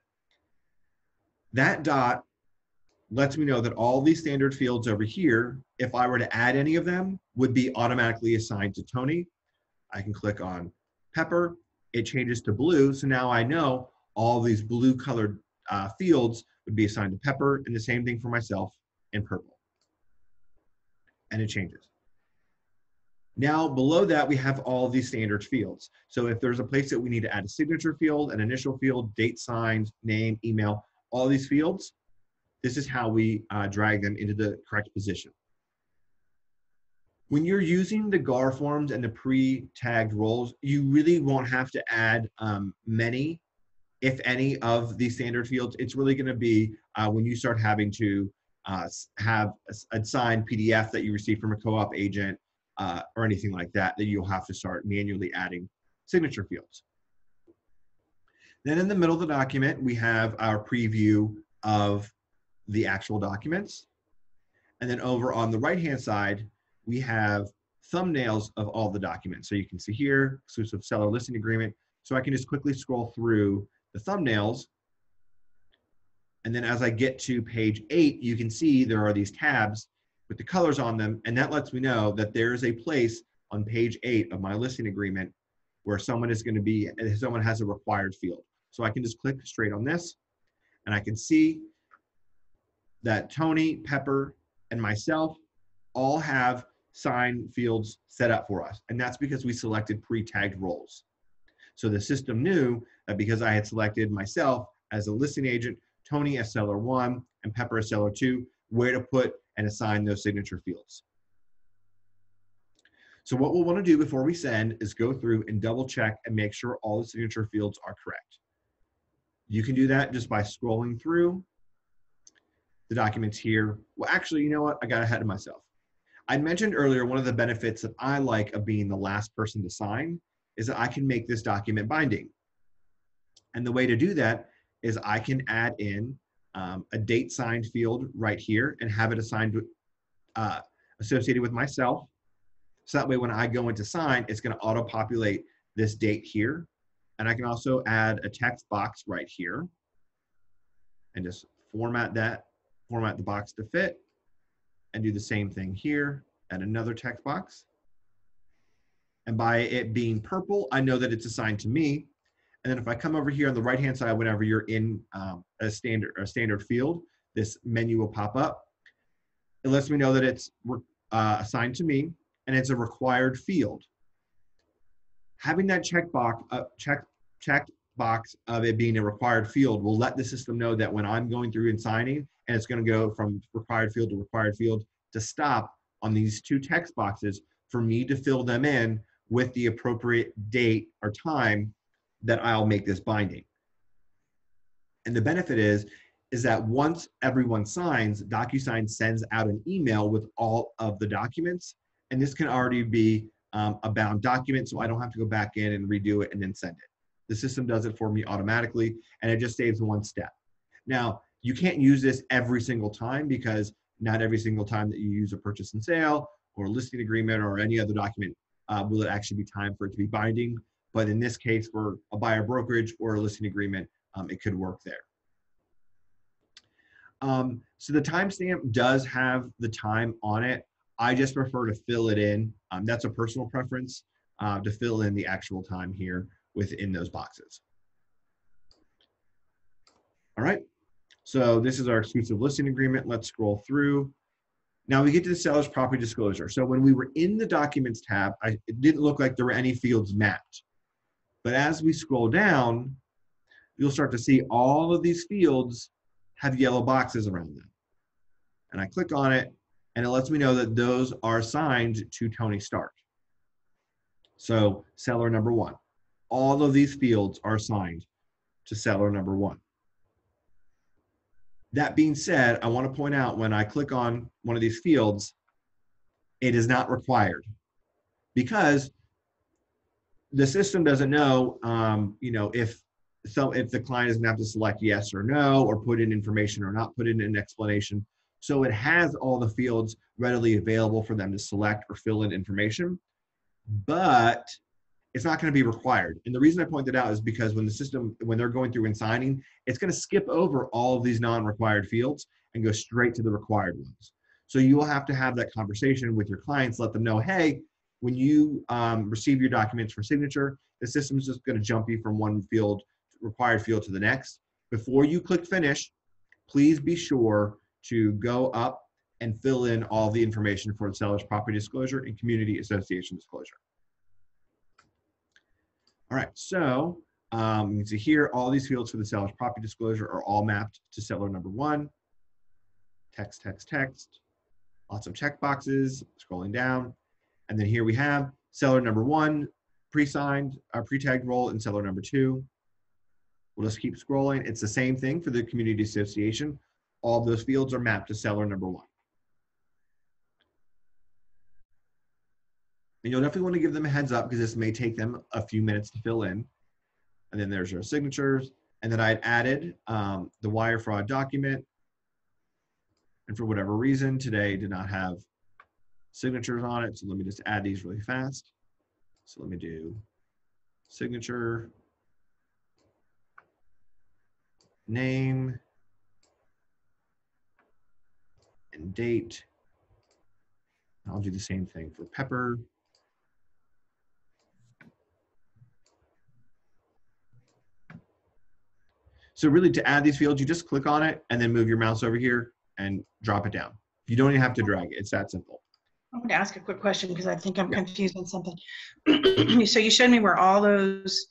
That dot lets me know that all these standard fields over here, if I were to add any of them, would be automatically assigned to Tony I can click on pepper, it changes to blue. So now I know all these blue colored uh, fields would be assigned to pepper and the same thing for myself in purple. And it changes. Now below that, we have all these standard fields. So if there's a place that we need to add a signature field, an initial field, date signs, name, email, all these fields, this is how we uh, drag them into the correct position. When you're using the GAR forms and the pre-tagged roles, you really won't have to add um, many, if any, of the standard fields. It's really going to be uh, when you start having to uh, have a, signed PDF that you receive from a co-op agent uh, or anything like that, that you'll have to start manually adding signature fields. Then in the middle of the document, we have our preview of the actual documents. And then over on the right-hand side, we have thumbnails of all the documents. So you can see here, exclusive seller listing agreement. So I can just quickly scroll through the thumbnails. And then as I get to page eight, you can see there are these tabs with the colors on them. And that lets me know that there is a place on page eight of my listing agreement where someone is going to be, someone has a required field. So I can just click straight on this and I can see that Tony, Pepper, and myself all have sign fields set up for us. And that's because we selected pre-tagged roles. So the system knew that because I had selected myself as a listing agent, Tony as seller one, and Pepper as seller two, where to put and assign those signature fields. So what we'll want to do before we send is go through and double check and make sure all the signature fields are correct. You can do that just by scrolling through the documents here. Well, actually, you know what? I got ahead of myself. I mentioned earlier one of the benefits that I like of being the last person to sign is that I can make this document binding. And the way to do that is I can add in um, a date signed field right here and have it assigned uh, associated with myself. So that way when I go into sign, it's gonna auto-populate this date here. And I can also add a text box right here and just format that, format the box to fit and do the same thing here, at another text box. And by it being purple, I know that it's assigned to me. And then if I come over here on the right-hand side, whenever you're in um, a standard a standard field, this menu will pop up. It lets me know that it's uh, assigned to me and it's a required field. Having that checkbox uh, check check box of it being a required field will let the system know that when I'm going through and signing, and it's going to go from required field to required field to stop on these two text boxes for me to fill them in with the appropriate date or time that I'll make this binding. And the benefit is, is that once everyone signs, DocuSign sends out an email with all of the documents. And this can already be um, a bound document, so I don't have to go back in and redo it and then send it. The system does it for me automatically, and it just saves one step. Now, you can't use this every single time because not every single time that you use a purchase and sale or listing agreement or any other document uh, will it actually be time for it to be binding. But in this case, for a buyer brokerage or a listing agreement, um, it could work there. Um, so the timestamp does have the time on it. I just prefer to fill it in. Um, that's a personal preference uh, to fill in the actual time here within those boxes. All right, so this is our exclusive listing agreement. Let's scroll through. Now we get to the seller's property disclosure. So when we were in the documents tab, I, it didn't look like there were any fields mapped. But as we scroll down, you'll start to see all of these fields have yellow boxes around them. And I click on it and it lets me know that those are assigned to Tony Stark. So seller number one. All of these fields are assigned to seller number one. That being said, I want to point out when I click on one of these fields, it is not required because the system doesn't know, um, you know, if so if the client is going to have to select yes or no or put in information or not put in an explanation. So it has all the fields readily available for them to select or fill in information, but it's not going to be required. And the reason I point that out is because when the system, when they're going through and signing, it's going to skip over all of these non-required fields and go straight to the required ones. So you will have to have that conversation with your clients, let them know, hey, when you um, receive your documents for signature, the system is just going to jump you from one field, required field to the next. Before you click finish, please be sure to go up and fill in all the information for the seller's property disclosure and community association disclosure. All right, so um, you can see here, all these fields for the seller's property disclosure are all mapped to seller number one. Text, text, text, lots of check boxes, scrolling down. And then here we have seller number one, pre-signed, uh, pre-tagged role, and seller number two. We'll just keep scrolling. It's the same thing for the community association. All those fields are mapped to seller number one. And you'll definitely want to give them a heads up because this may take them a few minutes to fill in. And then there's your signatures. And then I'd added um, the wire fraud document. And for whatever reason, today did not have signatures on it. So let me just add these really fast. So let me do signature, name, and date. I'll do the same thing for Pepper. So really to add these fields, you just click on it and then move your mouse over here and drop it down. You don't even have to drag it. It's that simple. I'm going to ask a quick question because I think I'm confused on something. so you showed me where all those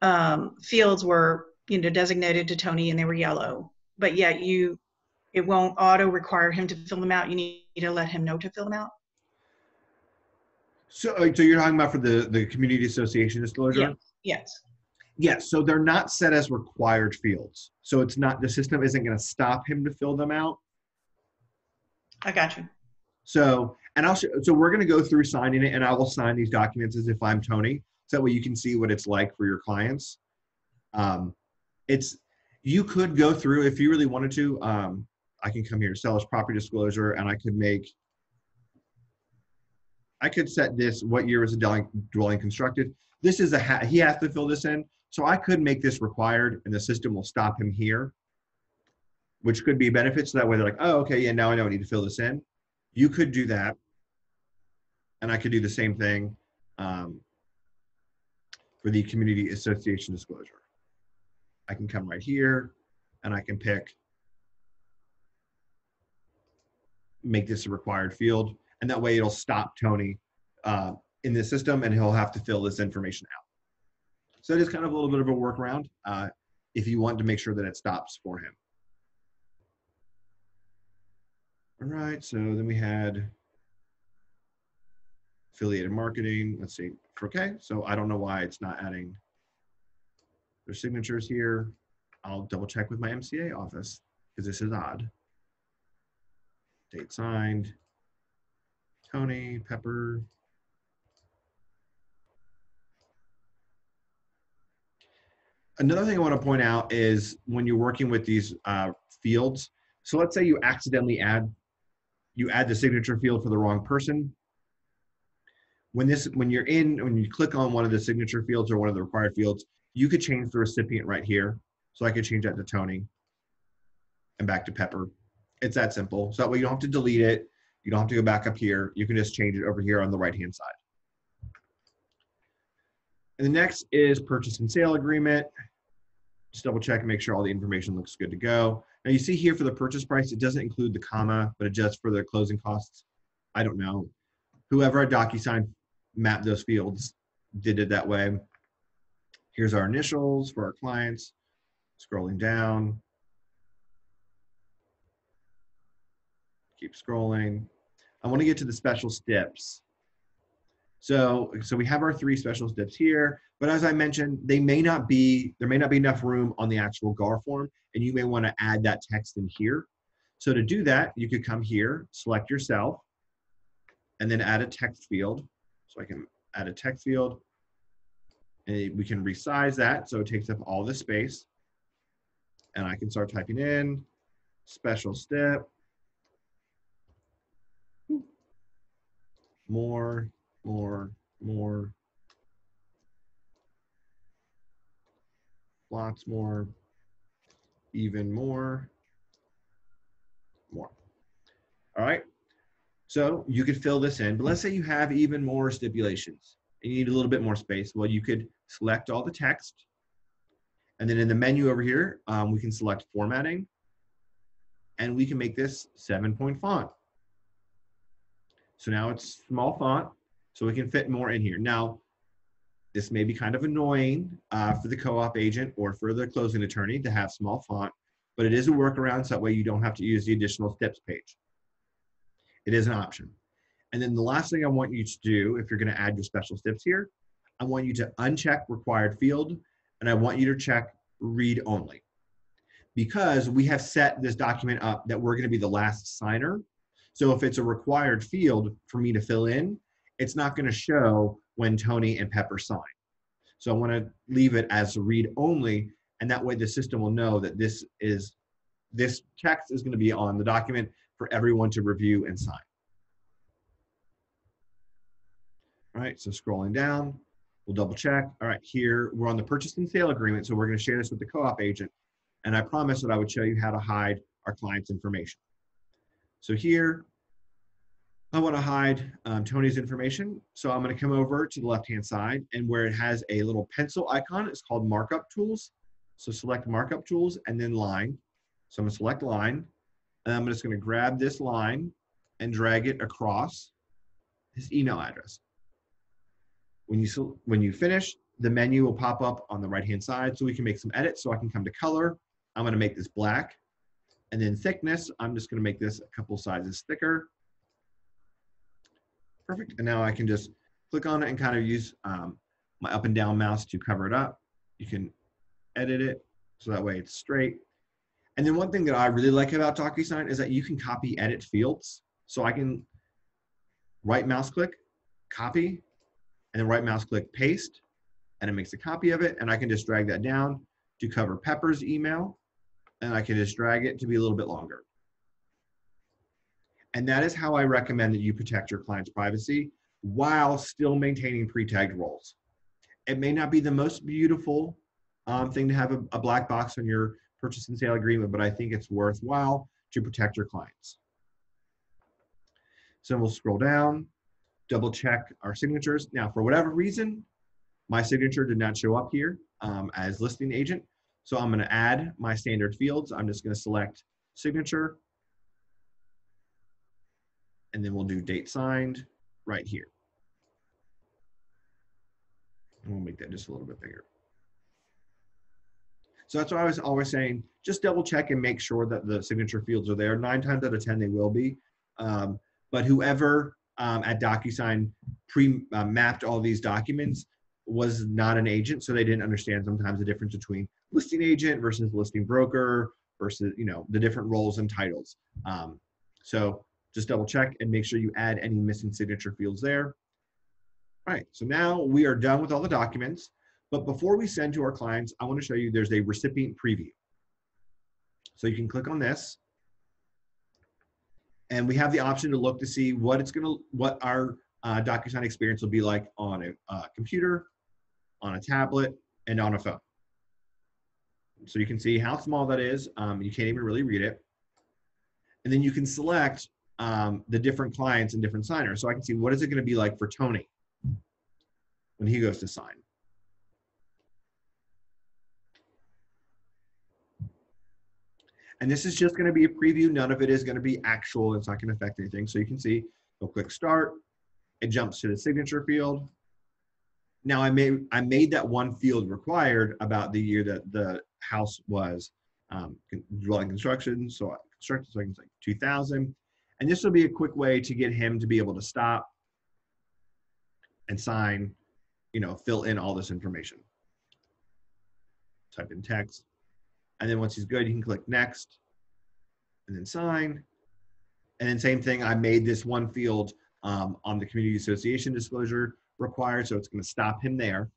um, fields were, you know, designated to Tony and they were yellow, but yet you, it won't auto require him to fill them out. You need to let him know to fill them out. So, uh, so you're talking about for the, the community association disclosure? Yeah. Yes. Yes, so they're not set as required fields. So it's not, the system isn't gonna stop him to fill them out. I got you. So, and I'll, show, so we're gonna go through signing it and I will sign these documents as if I'm Tony. So that way you can see what it's like for your clients. Um, it's, you could go through, if you really wanted to, um, I can come here, seller's property disclosure, and I could make, I could set this, what year was the dwelling, dwelling constructed? This is a, ha- he has to fill this in. So I could make this required and the system will stop him here, which could be a benefit. So that way they're like, oh, okay, yeah, now I know I need to fill this in. You could do that. And I could do the same thing um, for the community association disclosure. I can come right here and I can pick, make this a required field. And that way it'll stop Tony uh, in the system and he'll have to fill this information out. So it is kind of a little bit of a workaround uh, if you want to make sure that it stops for him. All right, so then we had affiliated marketing. Let's see, okay. So I don't know why it's not adding their signatures here. I'll double check with my MCA office because this is odd. Date signed. Tony, Pepper, another thing I want to point out is when you're working with these uh, fields. So let's say you accidentally add, you add the signature field for the wrong person. When this, when you're in, when you click on one of the signature fields or one of the required fields, you could change the recipient right here. So I could change that to Tony and back to Pepper. It's that simple. So that way you don't have to delete it. You don't have to go back up here. You can just change it over here on the right-hand side. And the next is purchase and sale agreement. Just double check and make sure all the information looks good to go. Now you see here for the purchase price, it doesn't include the comma, but does for the closing costs. I don't know. Whoever at DocuSign mapped those fields did it that way. Here's our initials for our clients. Scrolling down. Keep scrolling. I want to get to the special steps. So, so we have our three special steps here, but as I mentioned, they may not be, there may not be enough room on the actual GAR form, and you may want to add that text in here. So to do that, you could come here, select yourself, and then add a text field. So I can add a text field, and we can resize that so it takes up all the space. And I can start typing in special step, more, more, more, lots more, even more, more. All right. So you could fill this in, but let's say you have even more stipulations and you need a little bit more space. Well, you could select all the text. And then in the menu over here, um, we can select formatting and we can make this seven point font. So now it's small font, so we can fit more in here. Now, this may be kind of annoying uh, for the co-op agent or for the closing attorney to have small font, but it is a workaround so that way you don't have to use the additional steps page. It is an option. And then the last thing I want you to do, if you're gonna add your special steps here, I want you to uncheck required field, and I want you to check read only. Because we have set this document up that we're gonna be the last signer. So if it's a required field for me to fill in, it's not going to show when Tony and Pepper sign. So I want to leave it as read only, and that way the system will know that this is this text is going to be on the document for everyone to review and sign. All right, so scrolling down, we'll double check. All right, here we're on the purchase and sale agreement, so we're going to share this with the co-op agent. And I promised that I would show you how to hide our client's information. So here, I want to hide um, Tony's information. So I'm going to come over to the left-hand side and where it has a little pencil icon, it's called markup tools. So select markup tools and then line. So I'm gonna select line, and I'm just gonna grab this line and drag it across his email address. When you, when you finish, the menu will pop up on the right-hand side so we can make some edits. So I can come to color. I'm gonna make this black. And then thickness, I'm just gonna make this a couple sizes thicker. Perfect. And now I can just click on it and kind of use um, my up and down mouse to cover it up. You can edit it so that way it's straight. And then one thing that I really like about DocuSign is that you can copy edit fields. So I can right mouse click, copy, and then right mouse click paste, and it makes a copy of it. And I can just drag that down to cover Pepper's email, and I can just drag it to be a little bit longer. And that is how I recommend that you protect your client's privacy while still maintaining pre-tagged roles. It may not be the most beautiful um, thing to have a, a black box on your purchase and sale agreement, but I think it's worthwhile to protect your clients. So we'll scroll down, double check our signatures. Now, for whatever reason, my signature did not show up here um, as listing agent. So I'm gonna add my standard fields. I'm just gonna select signature, and then we'll do date signed right here. And we'll make that just a little bit bigger. So that's why I was always saying, just double check and make sure that the signature fields are there. Nine times out of 10, they will be. Um, but whoever um, at DocuSign pre-mapped uh, all these documents was not an agent, so they didn't understand sometimes the difference between listing agent versus listing broker versus, you know, the different roles and titles. Um, so just double check and make sure you add any missing signature fields there. All right, so now we are done with all the documents. But before we send to our clients, I want to show you there's a recipient preview. So you can click on this. And we have the option to look to see what it's to, what our uh, DocuSign experience will be like on a uh, computer, on a tablet, and on a phone. So you can see how small that is. Um, you can't even really read it. And then you can select um, the different clients and different signers. So I can see what is it going to be like for Tony when he goes to sign. And this is just going to be a preview. None of it is going to be actual. It's not going to affect anything. So you can see, go click start. It jumps to the signature field. Now I made I made that one field required about the year that the house was um, dwelling construction. So I constructed, so I can say 2000. And this will be a quick way to get him to be able to stop and sign, you know, fill in all this information. Type in text. And then once he's good, you can click next and then sign. And then same thing, I made this one field um, on the community association disclosure required. So it's gonna stop him there.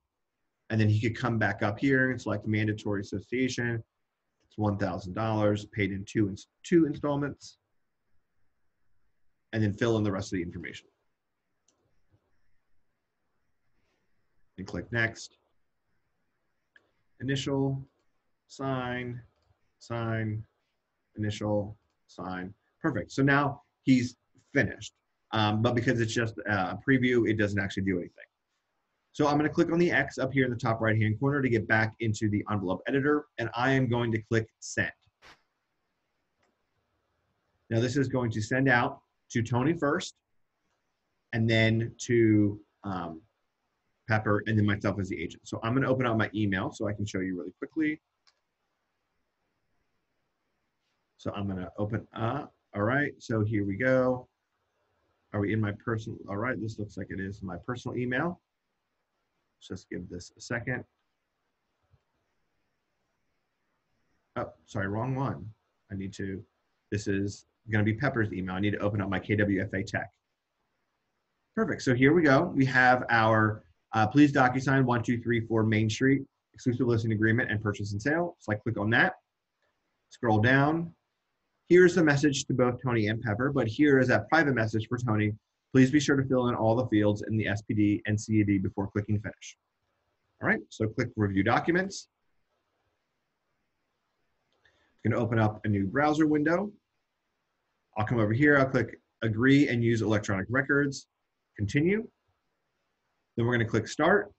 And then he could come back up here and select mandatory association. It's $1,000 paid in two, two installments. And then fill in the rest of the information. And click next. Initial, sign, sign, initial, sign. Perfect. So now he's finished. Um, but because it's just a preview, it doesn't actually do anything. So I'm going to click on the X up here in the top right hand corner to get back into the envelope editor, and I am going to click send. Now this is going to send out to Tony first, and then to um, Pepper, and then myself as the agent. So I'm going to open up my email so I can show you really quickly. So I'm going to open up. All right, so here we go. Are we in my personal? All right, this looks like it is my personal email. Let's just give this a second. Oh, sorry, wrong one. I need to, this is going to be Pepper's email. I need to open up my KWFA tech. Perfect. So here we go. We have our uh, please DocuSign 1234 Main Street exclusive listing agreement and purchase and sale. So I click on that. Scroll down. Here's the message to both Tony and Pepper, but here is that private message for Tony. Please be sure to fill in all the fields in the SPD and CAD before clicking finish. All right, so click review documents. It's gonna open up a new browser window. I'll come over here, I'll click agree and use electronic records, continue. Then we're gonna click start,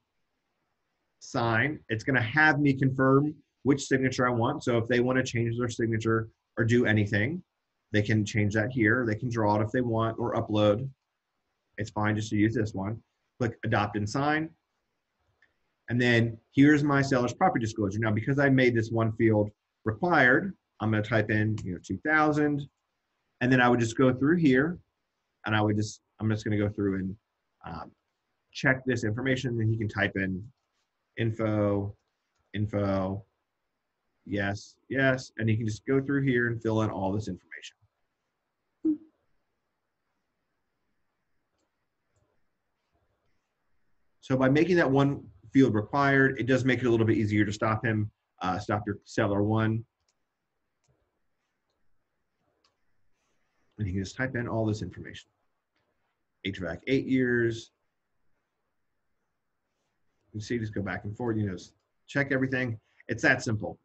sign. It's gonna have me confirm which signature I want. So if they want to change their signature or do anything, they can change that here. They can draw it if they want or upload. It's fine just to use this one. Click adopt and sign. And then here's my seller's property disclosure. Now, because I made this one field required, I'm going to type in, you know, 2000. And then I would just go through here and I would just, I'm just going to go through and um, check this information. And he can type in info, info, yes, yes. And he can just go through here and fill in all this information. So by making that one field required, it does make it a little bit easier to stop him, uh, stop your seller one. And you can just type in all this information. HVAC eight years. You see, just go back and forth, you know, check everything. It's that simple.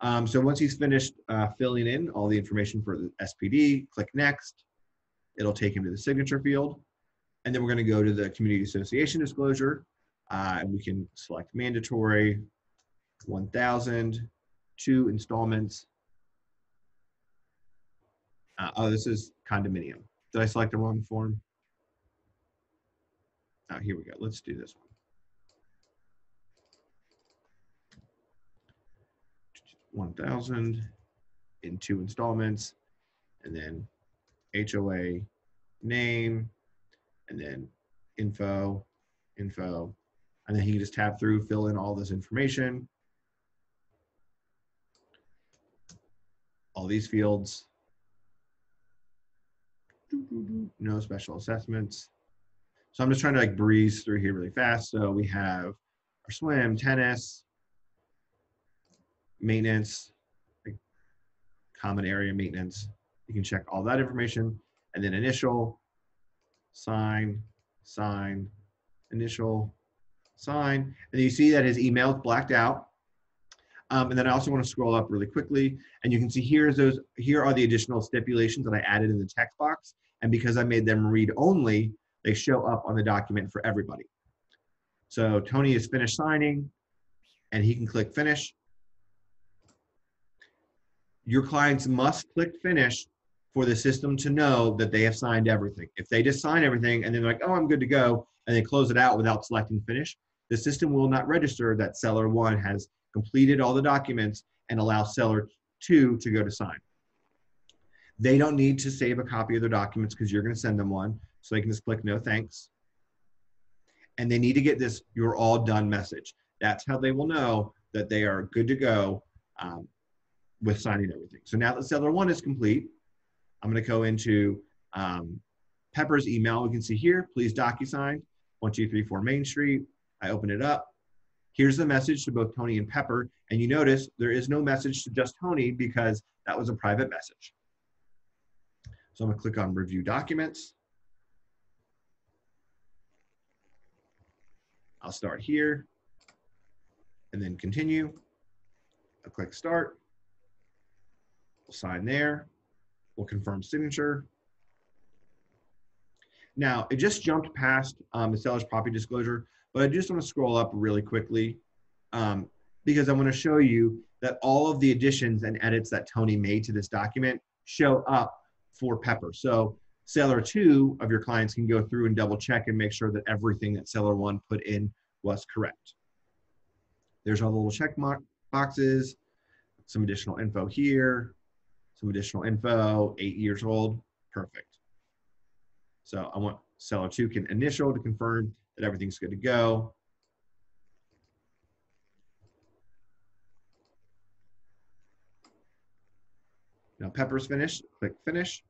Um, so once he's finished uh, filling in all the information for the SPD, click next. It'll take him to the signature field. And then we're going to go to the community association disclosure. Uh, and we can select mandatory, 1,000, two installments. Uh, oh, this is condominium. Did I select the wrong form? Oh, here we go. Let's do this one. One thousand in two installments, and then HOA name, and then info, info, and then he can just tab through, fill in all this information. All these fields. No special assessments. So I'm just trying to like breeze through here really fast. So we have our swim, tennis, maintenance, like common area maintenance. You can check all that information and then initial, sign, sign, initial, sign. And you see that his email is blacked out. Um, and then I also want to scroll up really quickly, and you can see here's those. Here are the additional stipulations that I added in the text box, and because I made them read only, they show up on the document for everybody. So Tony is finished signing, and he can click finish. Your clients must click finish for the system to know that they have signed everything. If they just sign everything and then they're like, oh, I'm good to go, and they close it out without selecting finish, the system will not register that seller one has completed all the documents and allow seller two to go to sign. They don't need to save a copy of their documents because you're going to send them one. So they can just click no thanks. And they need to get this you're all done message. That's how they will know that they are good to go um, with signing everything. So now that seller one is complete, I'm going to go into um, Pepper's email. We can see here, please DocuSign 1234 Main Street. I open it up. Here's the message to both Tony and Pepper. And you notice there is no message to just Tony because that was a private message. So I'm gonna click on review documents. I'll start here and then continue. I'll click start. We'll sign there. We'll confirm signature. Now, it just jumped past um, the seller's property disclosure, but I just want to scroll up really quickly um, because I want to show you that all of the additions and edits that Tony made to this document show up for Pepper. So seller two of your clients can go through and double check and make sure that everything that seller one put in was correct. There's all the little check boxes, some additional info here, some additional info, eight years old, perfect. So I want seller two can initial to confirm that everything's good to go. Now Pepper's finished, click finish.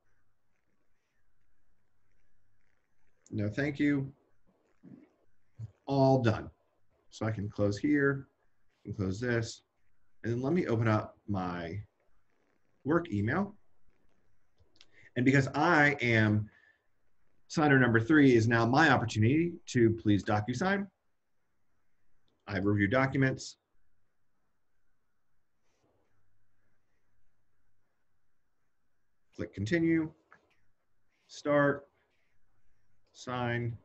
No, thank you. All done. So I can close here, and close this, and then let me open up my work email. And because I am signer number three is now my opportunity to please DocuSign. I have reviewed documents. Click continue, start, sign.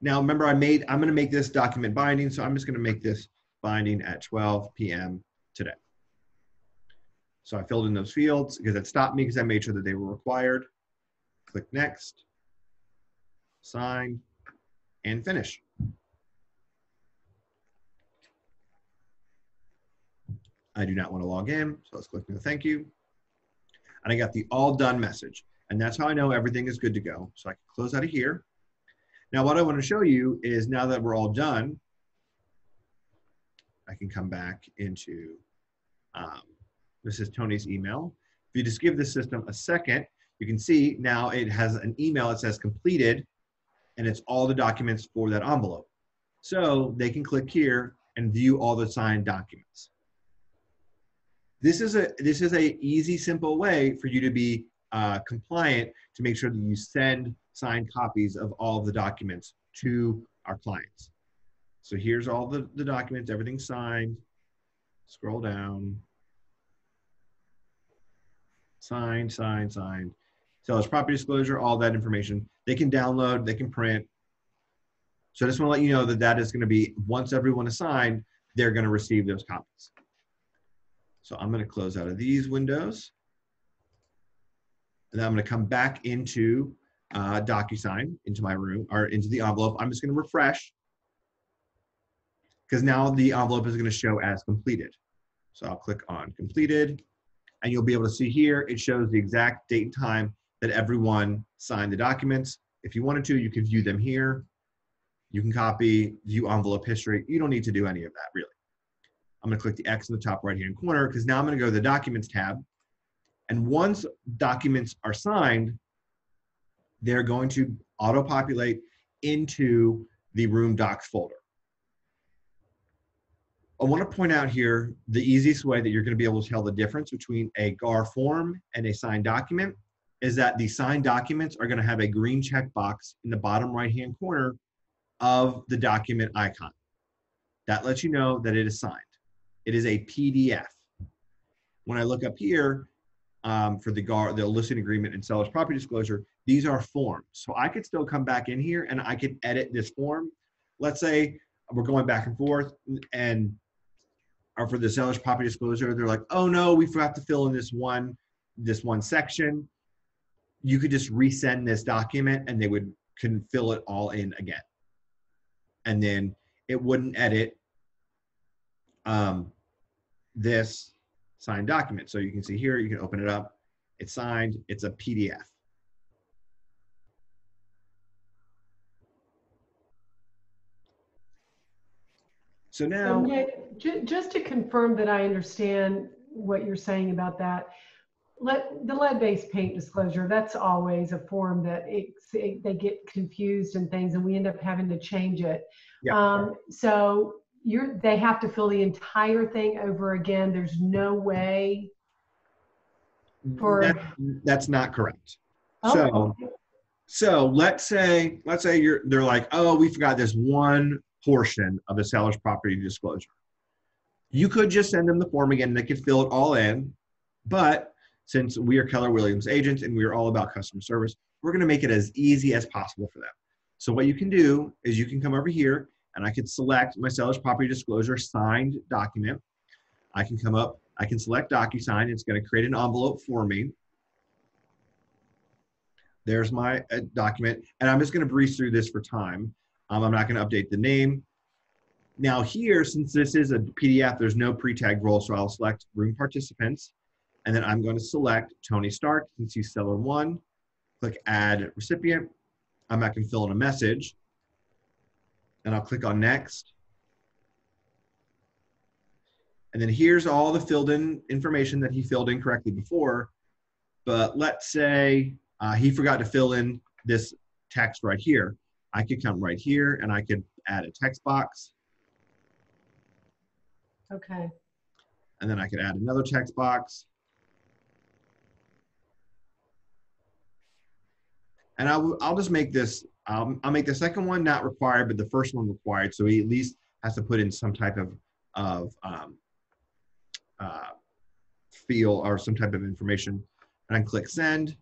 Now remember I made, I'm gonna make this document binding, so I'm just gonna make this binding at 12 p.m. today. So I filled in those fields because it stopped me because I made sure that they were required. Click next, sign, and finish. I do not want to log in, so let's click no thank you. And I got the all done message. And that's how I know everything is good to go. So I can close out of here. Now what I want to show you is now that we're all done, I can come back into, um, this is Tony's email. If you just give the system a second, you can see now it has an email that says completed and it's all the documents for that envelope. So they can click here and view all the signed documents. This is a this is a easy, simple way for you to be uh, compliant to make sure that you send signed copies of all of the documents to our clients. So here's all the, the documents, everything's signed. Scroll down. Signed, signed, signed. Seller's property disclosure, all that information. They can download, they can print. So I just want to let you know that that is going to be, once everyone is signed, they're going to receive those copies. So I'm going to close out of these windows. And then I'm going to come back into uh, DocuSign, into my room, or into the envelope. I'm just going to refresh because now the envelope is going to show as completed. So I'll click on completed and you'll be able to see here, it shows the exact date and time that everyone signed the documents. If you wanted to, you could view them here. You can copy, view envelope history. You don't need to do any of that really. I'm gonna click the X in the top right hand corner because now I'm gonna go to the documents tab. And once documents are signed, they're going to auto-populate into the room docs folder. I want to point out here the easiest way that you're going to be able to tell the difference between a GAR form and a signed document is that the signed documents are going to have a green check box in the bottom right hand corner of the document icon. That lets you know that it is signed. It is a PDF. When I look up here um, for the GAR, the listing agreement and seller's property disclosure, these are forms. So I could still come back in here and I could edit this form. Let's say we're going back and forth and or for the seller's property disclosure, they're like, oh no, we forgot to fill in this one, this one section. You could just resend this document and they would can fill it all in again. And then it wouldn't edit um, this signed document. So you can see here, you can open it up. It's signed, it's a PDF. So now, So Nick, ju- just to confirm that I understand what you're saying about that, let, the lead-based paint disclosure, that's always a form that it, it- they get confused and things, and we end up having to change it. Yeah. Um, so you're, they have to fill the entire thing over again. There's no way. for- that, that's not correct. Oh, So. So let's say, let's say you're, they're like, oh, we forgot this one portion of the seller's property disclosure. You could just send them the form again, and they could fill it all in. But since we are Keller Williams agents and we are all about customer service, we're going to make it as easy as possible for them. So what you can do is you can come over here and I can select my seller's property disclosure signed document. I can come up, I can select DocuSign. It's going to create an envelope for me. There's my uh, document, and I'm just going to breeze through this for time. Um, I'm not going to update the name. Now here, since this is a PDF, there's no pre-tag role, so I'll select room participants, and then I'm going to select Tony Stark, since he's seller one. Click add recipient. I'm not going to fill in a message, and I'll click on next. And then here's all the filled in information that he filled in correctly before. But let's say uh, he forgot to fill in this text right here. I could come right here and I could add a text box Okay, and then I could add another text box. And I'll, I'll just make this, um, I'll make the second one not required, but the first one required. So he at least has to put in some type of, of um, uh, feel or some type of information. And I click send.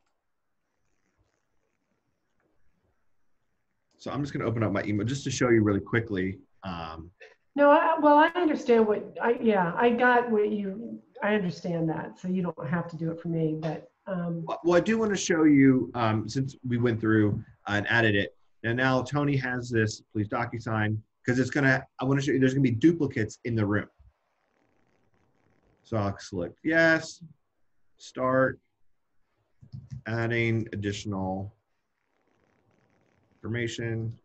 So I'm just gonna open up my email just to show you really quickly um, No, I, well, I understand what, I, yeah, I got what you, I understand that, so you don't have to do it for me, but, um, Well- I do want to show you, um, since we went through and added it, and now Tony has this, please DocuSign, because it's gonna, I want to show you, there's gonna be duplicates in the room. So I'll select yes, start, adding additional information,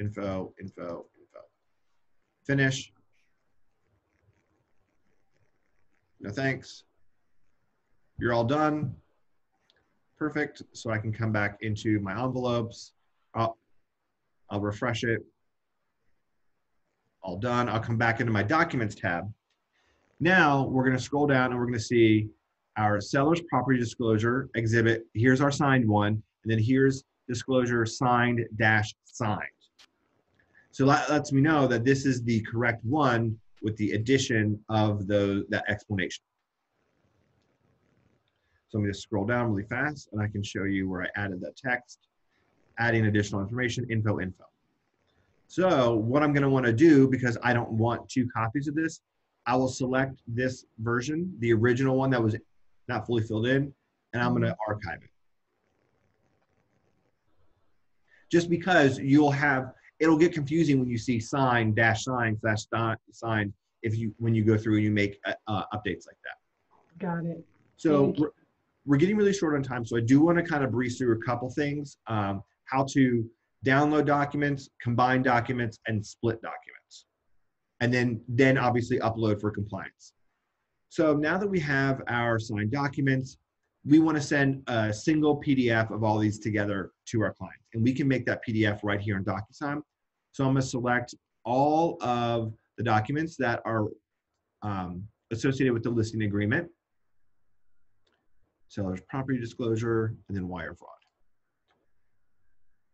info, info, info. Finish. No thanks. You're all done. Perfect. So I can come back into my envelopes. I'll, I'll refresh it. All done. I'll come back into my documents tab. Now we're going to scroll down and we're going to see our seller's property disclosure exhibit. Here's our signed one. And then here's disclosure signed dash signed. So that lets me know that this is the correct one with the addition of the, that explanation. So I'm going to scroll down really fast and I can show you where I added that text, adding additional information, info, info. So what I'm going to want to do, because I don't want two copies of this, I will select this version, the original one that was not fully filled in, and I'm going to archive it. Just because you'll have, it'll get confusing when you see sign dash sign slash di- sign if you, when you go through and you make uh, uh, updates like that. got it. So. We're, getting really short on time, so I do want to kind of breeze through a couple things. Um, how to download documents, combine documents, and split documents. And then, then obviously upload for compliance. So now that we have our signed documents, we want to send a single PDF of all these together to our clients. And we can make that PDF right here in DocuSign. So I'm going to select all of the documents that are um, associated with the listing agreement seller's property disclosure, and then wire fraud.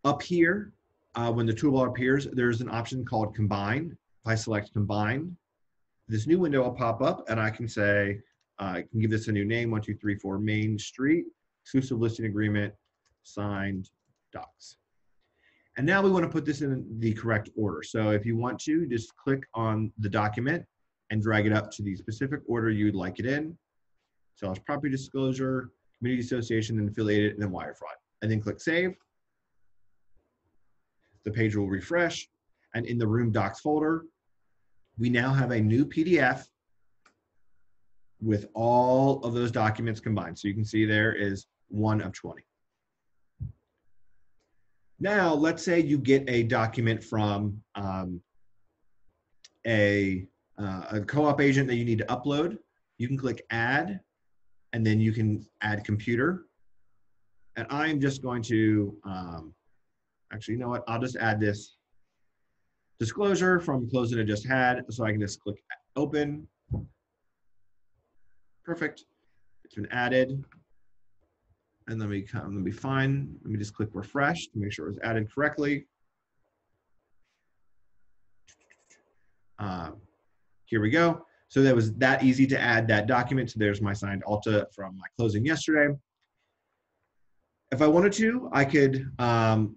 Up here, uh, when the toolbar appears, there's an option called Combine. If I select Combine, this new window will pop up, and I can say, uh, I can give this a new name, 1234 Main Street, exclusive listing agreement, signed docs. And now we want to put this in the correct order. So if you want to, just click on the document and drag it up to the specific order you'd like it in seller's property disclosure, community association, and affiliated, and then wire fraud. And then click save. The page will refresh. And in the room docs folder, we now have a new PDF with all of those documents combined. So you can see there is one of 20. Now, let's say you get a document from um, a, uh, a co-op agent that you need to upload. You can click add and then you can add computer. And I'm just going to, um, actually, you know what? I'll just add this disclosure from closing I just had. So I can just click open. Perfect. It's been added. And let me come, let me find, let me just click refresh to make sure it was added correctly. Um, here we go. So that was that easy to add that document. So there's my signed Alta from my closing yesterday. If I wanted to, I could, um,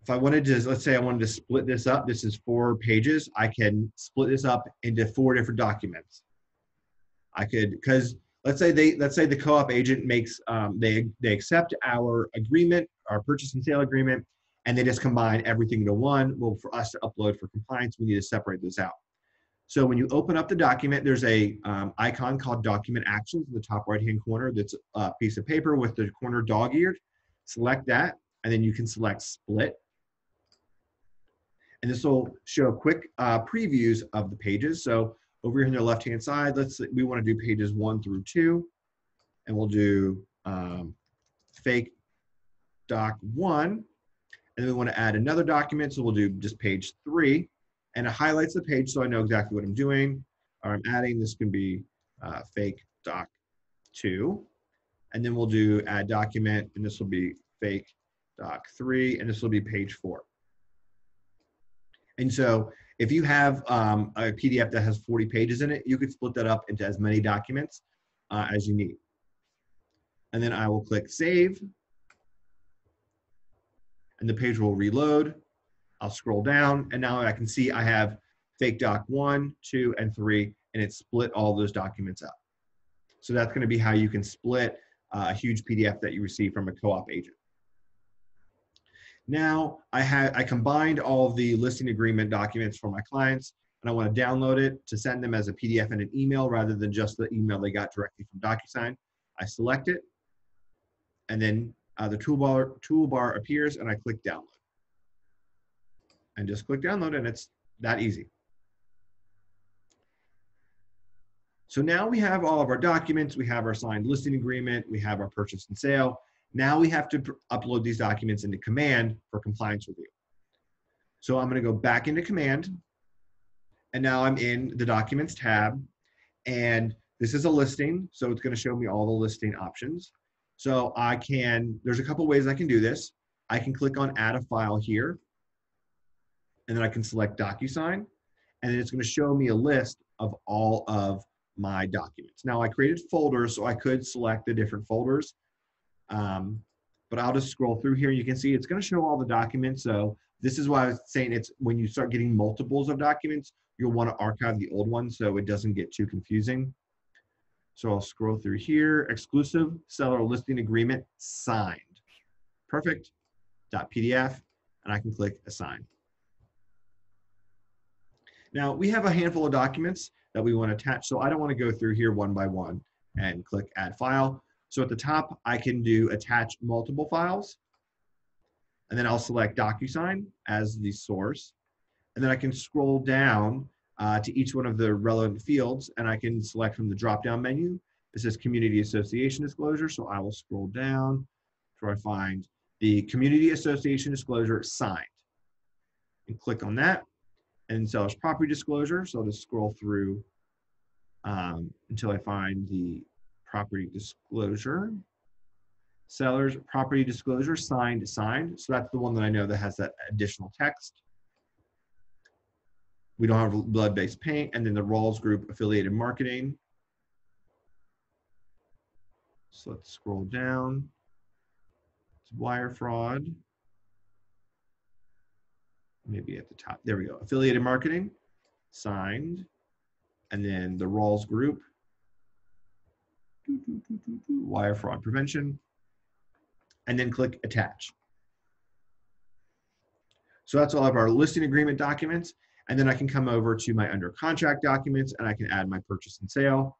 if I wanted to, let's say I wanted to split this up, this is four pages, I can split this up into four different documents. I could, because let's say they, let's say the co-op agent makes, um, they, they accept our agreement, our purchase and sale agreement, and they just combine everything into one. Well, for us to upload for compliance, we need to separate this out. So when you open up the document, there's a um, icon called Document Actions in the top right-hand corner. That's a piece of paper with the corner dog-eared. Select that, and then you can select Split. And this will show quick uh, previews of the pages. So over here on the left-hand side, let's we want to do pages one through two, and we'll do um, fake doc one, and then we want to add another document, so we'll do just page three and it highlights the page so I know exactly what I'm doing. Or I'm adding, this can be uh, fake doc two. And then we'll do add document, and this will be fake doc three, and this will be page four. And so if you have um, a PDF that has 40 pages in it, you could split that up into as many documents uh, as you need. And then I will click save. And the page will reload. I'll scroll down and now I can see I have fake doc one, two, and three, and it split all those documents up. So that's going to be how you can split uh, a huge PDF that you receive from a co-op agent. Now I had I combined all the listing agreement documents for my clients and I want to download it to send them as a PDF and an email rather than just the email they got directly from DocuSign. I select it and then uh, the toolbar toolbar appears and I click download. And just click download and it's that easy. So now we have all of our documents, we have our signed listing agreement, we have our purchase and sale. Now we have to upload these documents into Command for compliance review. So I'm gonna go back into Command, and now I'm in the Documents tab, and this is a listing, so it's gonna show me all the listing options. So I can, there's a couple ways I can do this. I can click on Add a File here, and then I can select DocuSign, and then it's gonna show me a list of all of my documents. Now I created folders, so I could select the different folders. Um, but I'll just scroll through here. You can see it's going to show all the documents. So this is why I was saying it's when you start getting multiples of documents, you'll want to archive the old ones so it doesn't get too confusing. So I'll scroll through here. Exclusive seller listing agreement signed. Perfect. .pdf, and I can click assign. Now we have a handful of documents that we want to attach. So I don't want to go through here one by one and click add file. So at the top, I can do attach multiple files. And then I'll select DocuSign as the source. And then I can scroll down uh, to each one of the relevant fields and I can select from the drop-down menu. This says Community Association Disclosure. So I will scroll down till I find the Community Association Disclosure signed. And click on that. And seller's property disclosure. So I'll just scroll through um, until I find the property disclosure. Seller's property disclosure signed, signed. So that's the one that I know that has that additional text. We don't have blood-based paint. And then the Rawls Group affiliated marketing. So let's scroll down. It's wire fraud. Maybe at the top. There we go. Affiliated marketing, signed. And then the Rawls Group, wire fraud prevention, and then click attach. So that's all of our listing agreement documents. And then I can come over to my under contract documents and I can add my purchase and sale,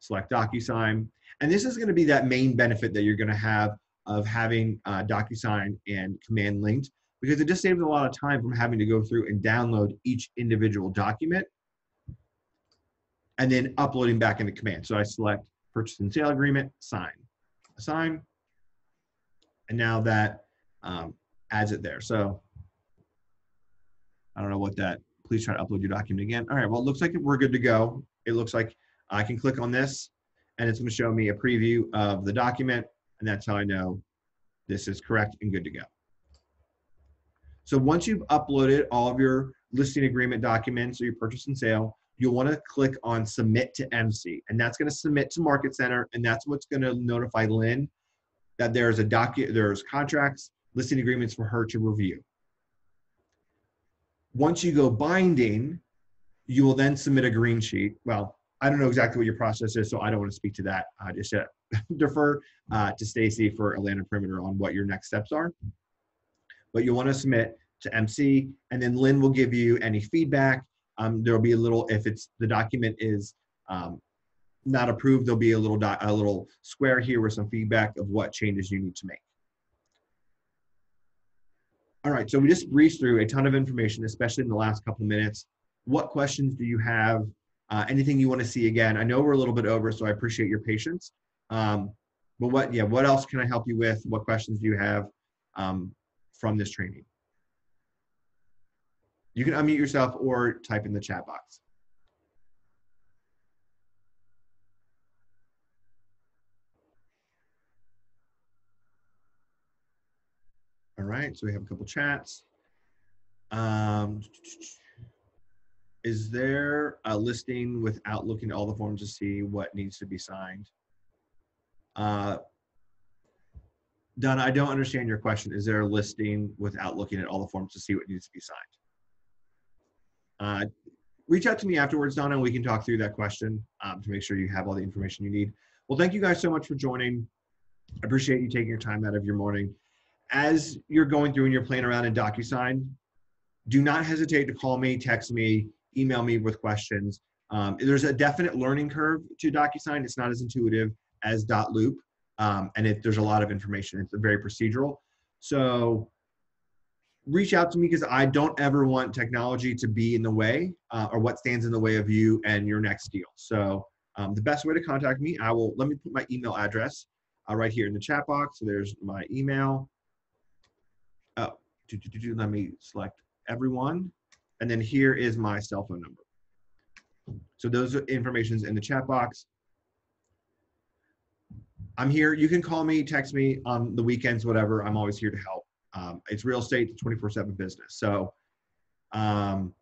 select DocuSign. And this is gonna be that main benefit that you're gonna have of having uh, DocuSign and command linked because it just saves a lot of time from having to go through and download each individual document and then uploading back into command. So I select purchase and sale agreement, sign, assign, and now that um, adds it there. So I don't know what that, please try to upload your document again. All right, well, it looks like we're good to go. It looks like I can click on this and it's gonna show me a preview of the document and that's how I know this is correct and good to go. So once you've uploaded all of your listing agreement documents or your purchase and sale, you'll want to click on submit to MC and that's going to submit to Market Center and that's what's going to notify Lynn that there's a docu there's contracts, listing agreements for her to review. Once you go binding, you will then submit a green sheet. Well, I don't know exactly what your process is, so I don't want to speak to that. I just uh, defer uh, to Stacy for Atlanta Perimeter on what your next steps are. But you'll want to submit to MC, and then Lynn will give you any feedback um, there'll be a little, if it's the document is um, not approved, there'll be a little, a little square here with some feedback of what changes you need to make. All right, so we just breezed through a ton of information, especially in the last couple of minutes. What questions do you have? Uh, anything you want to see again? I know we're a little bit over, so I appreciate your patience. Um, but what, yeah, what else can I help you with? What questions do you have um, from this training? You can unmute yourself or type in the chat box. All right, so we have a couple chats. Um, is there a listing without looking at all the forms to see what needs to be signed? Uh, Donna, I don't understand your question. Is there a listing without looking at all the forms to see what needs to be signed? Uh, reach out to me afterwards, Donna, and we can talk through that question um, to make sure you have all the information you need. Well, thank you guys so much for joining. I appreciate you taking your time out of your morning. As you're going through and you're playing around in DocuSign, do not hesitate to call me, text me, email me with questions. Um, there's a definite learning curve to DocuSign. It's not as intuitive as dotloop, um, and it, there's a lot of information. It's very procedural. So reach out to me because I don't ever want technology to be in the way uh, or what stands in the way of you and your next deal. So um, the best way to contact me, I will, let me put my email address uh, right here in the chat box. So there's my email. Oh, do, do, do, let me select everyone. And then here is my cell phone number. So those are informations in the chat box. I'm here. You can call me, text me on the weekends, whatever. I'm always here to help. Um, it's real estate, 24/7 business. So, um,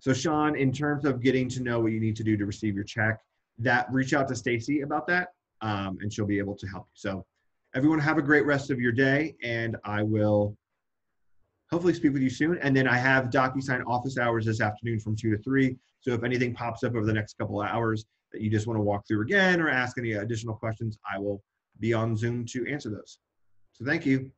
so Sean, in terms of getting to know what you need to do to receive your check, that reach out to Stacy about that, um, and she'll be able to help you. So, everyone, have a great rest of your day, and I will hopefully speak with you soon. And then I have DocuSign office hours this afternoon from two to three. So if anything pops up over the next couple of hours that you just want to walk through again or ask any additional questions, I will be on Zoom to answer those. So thank you.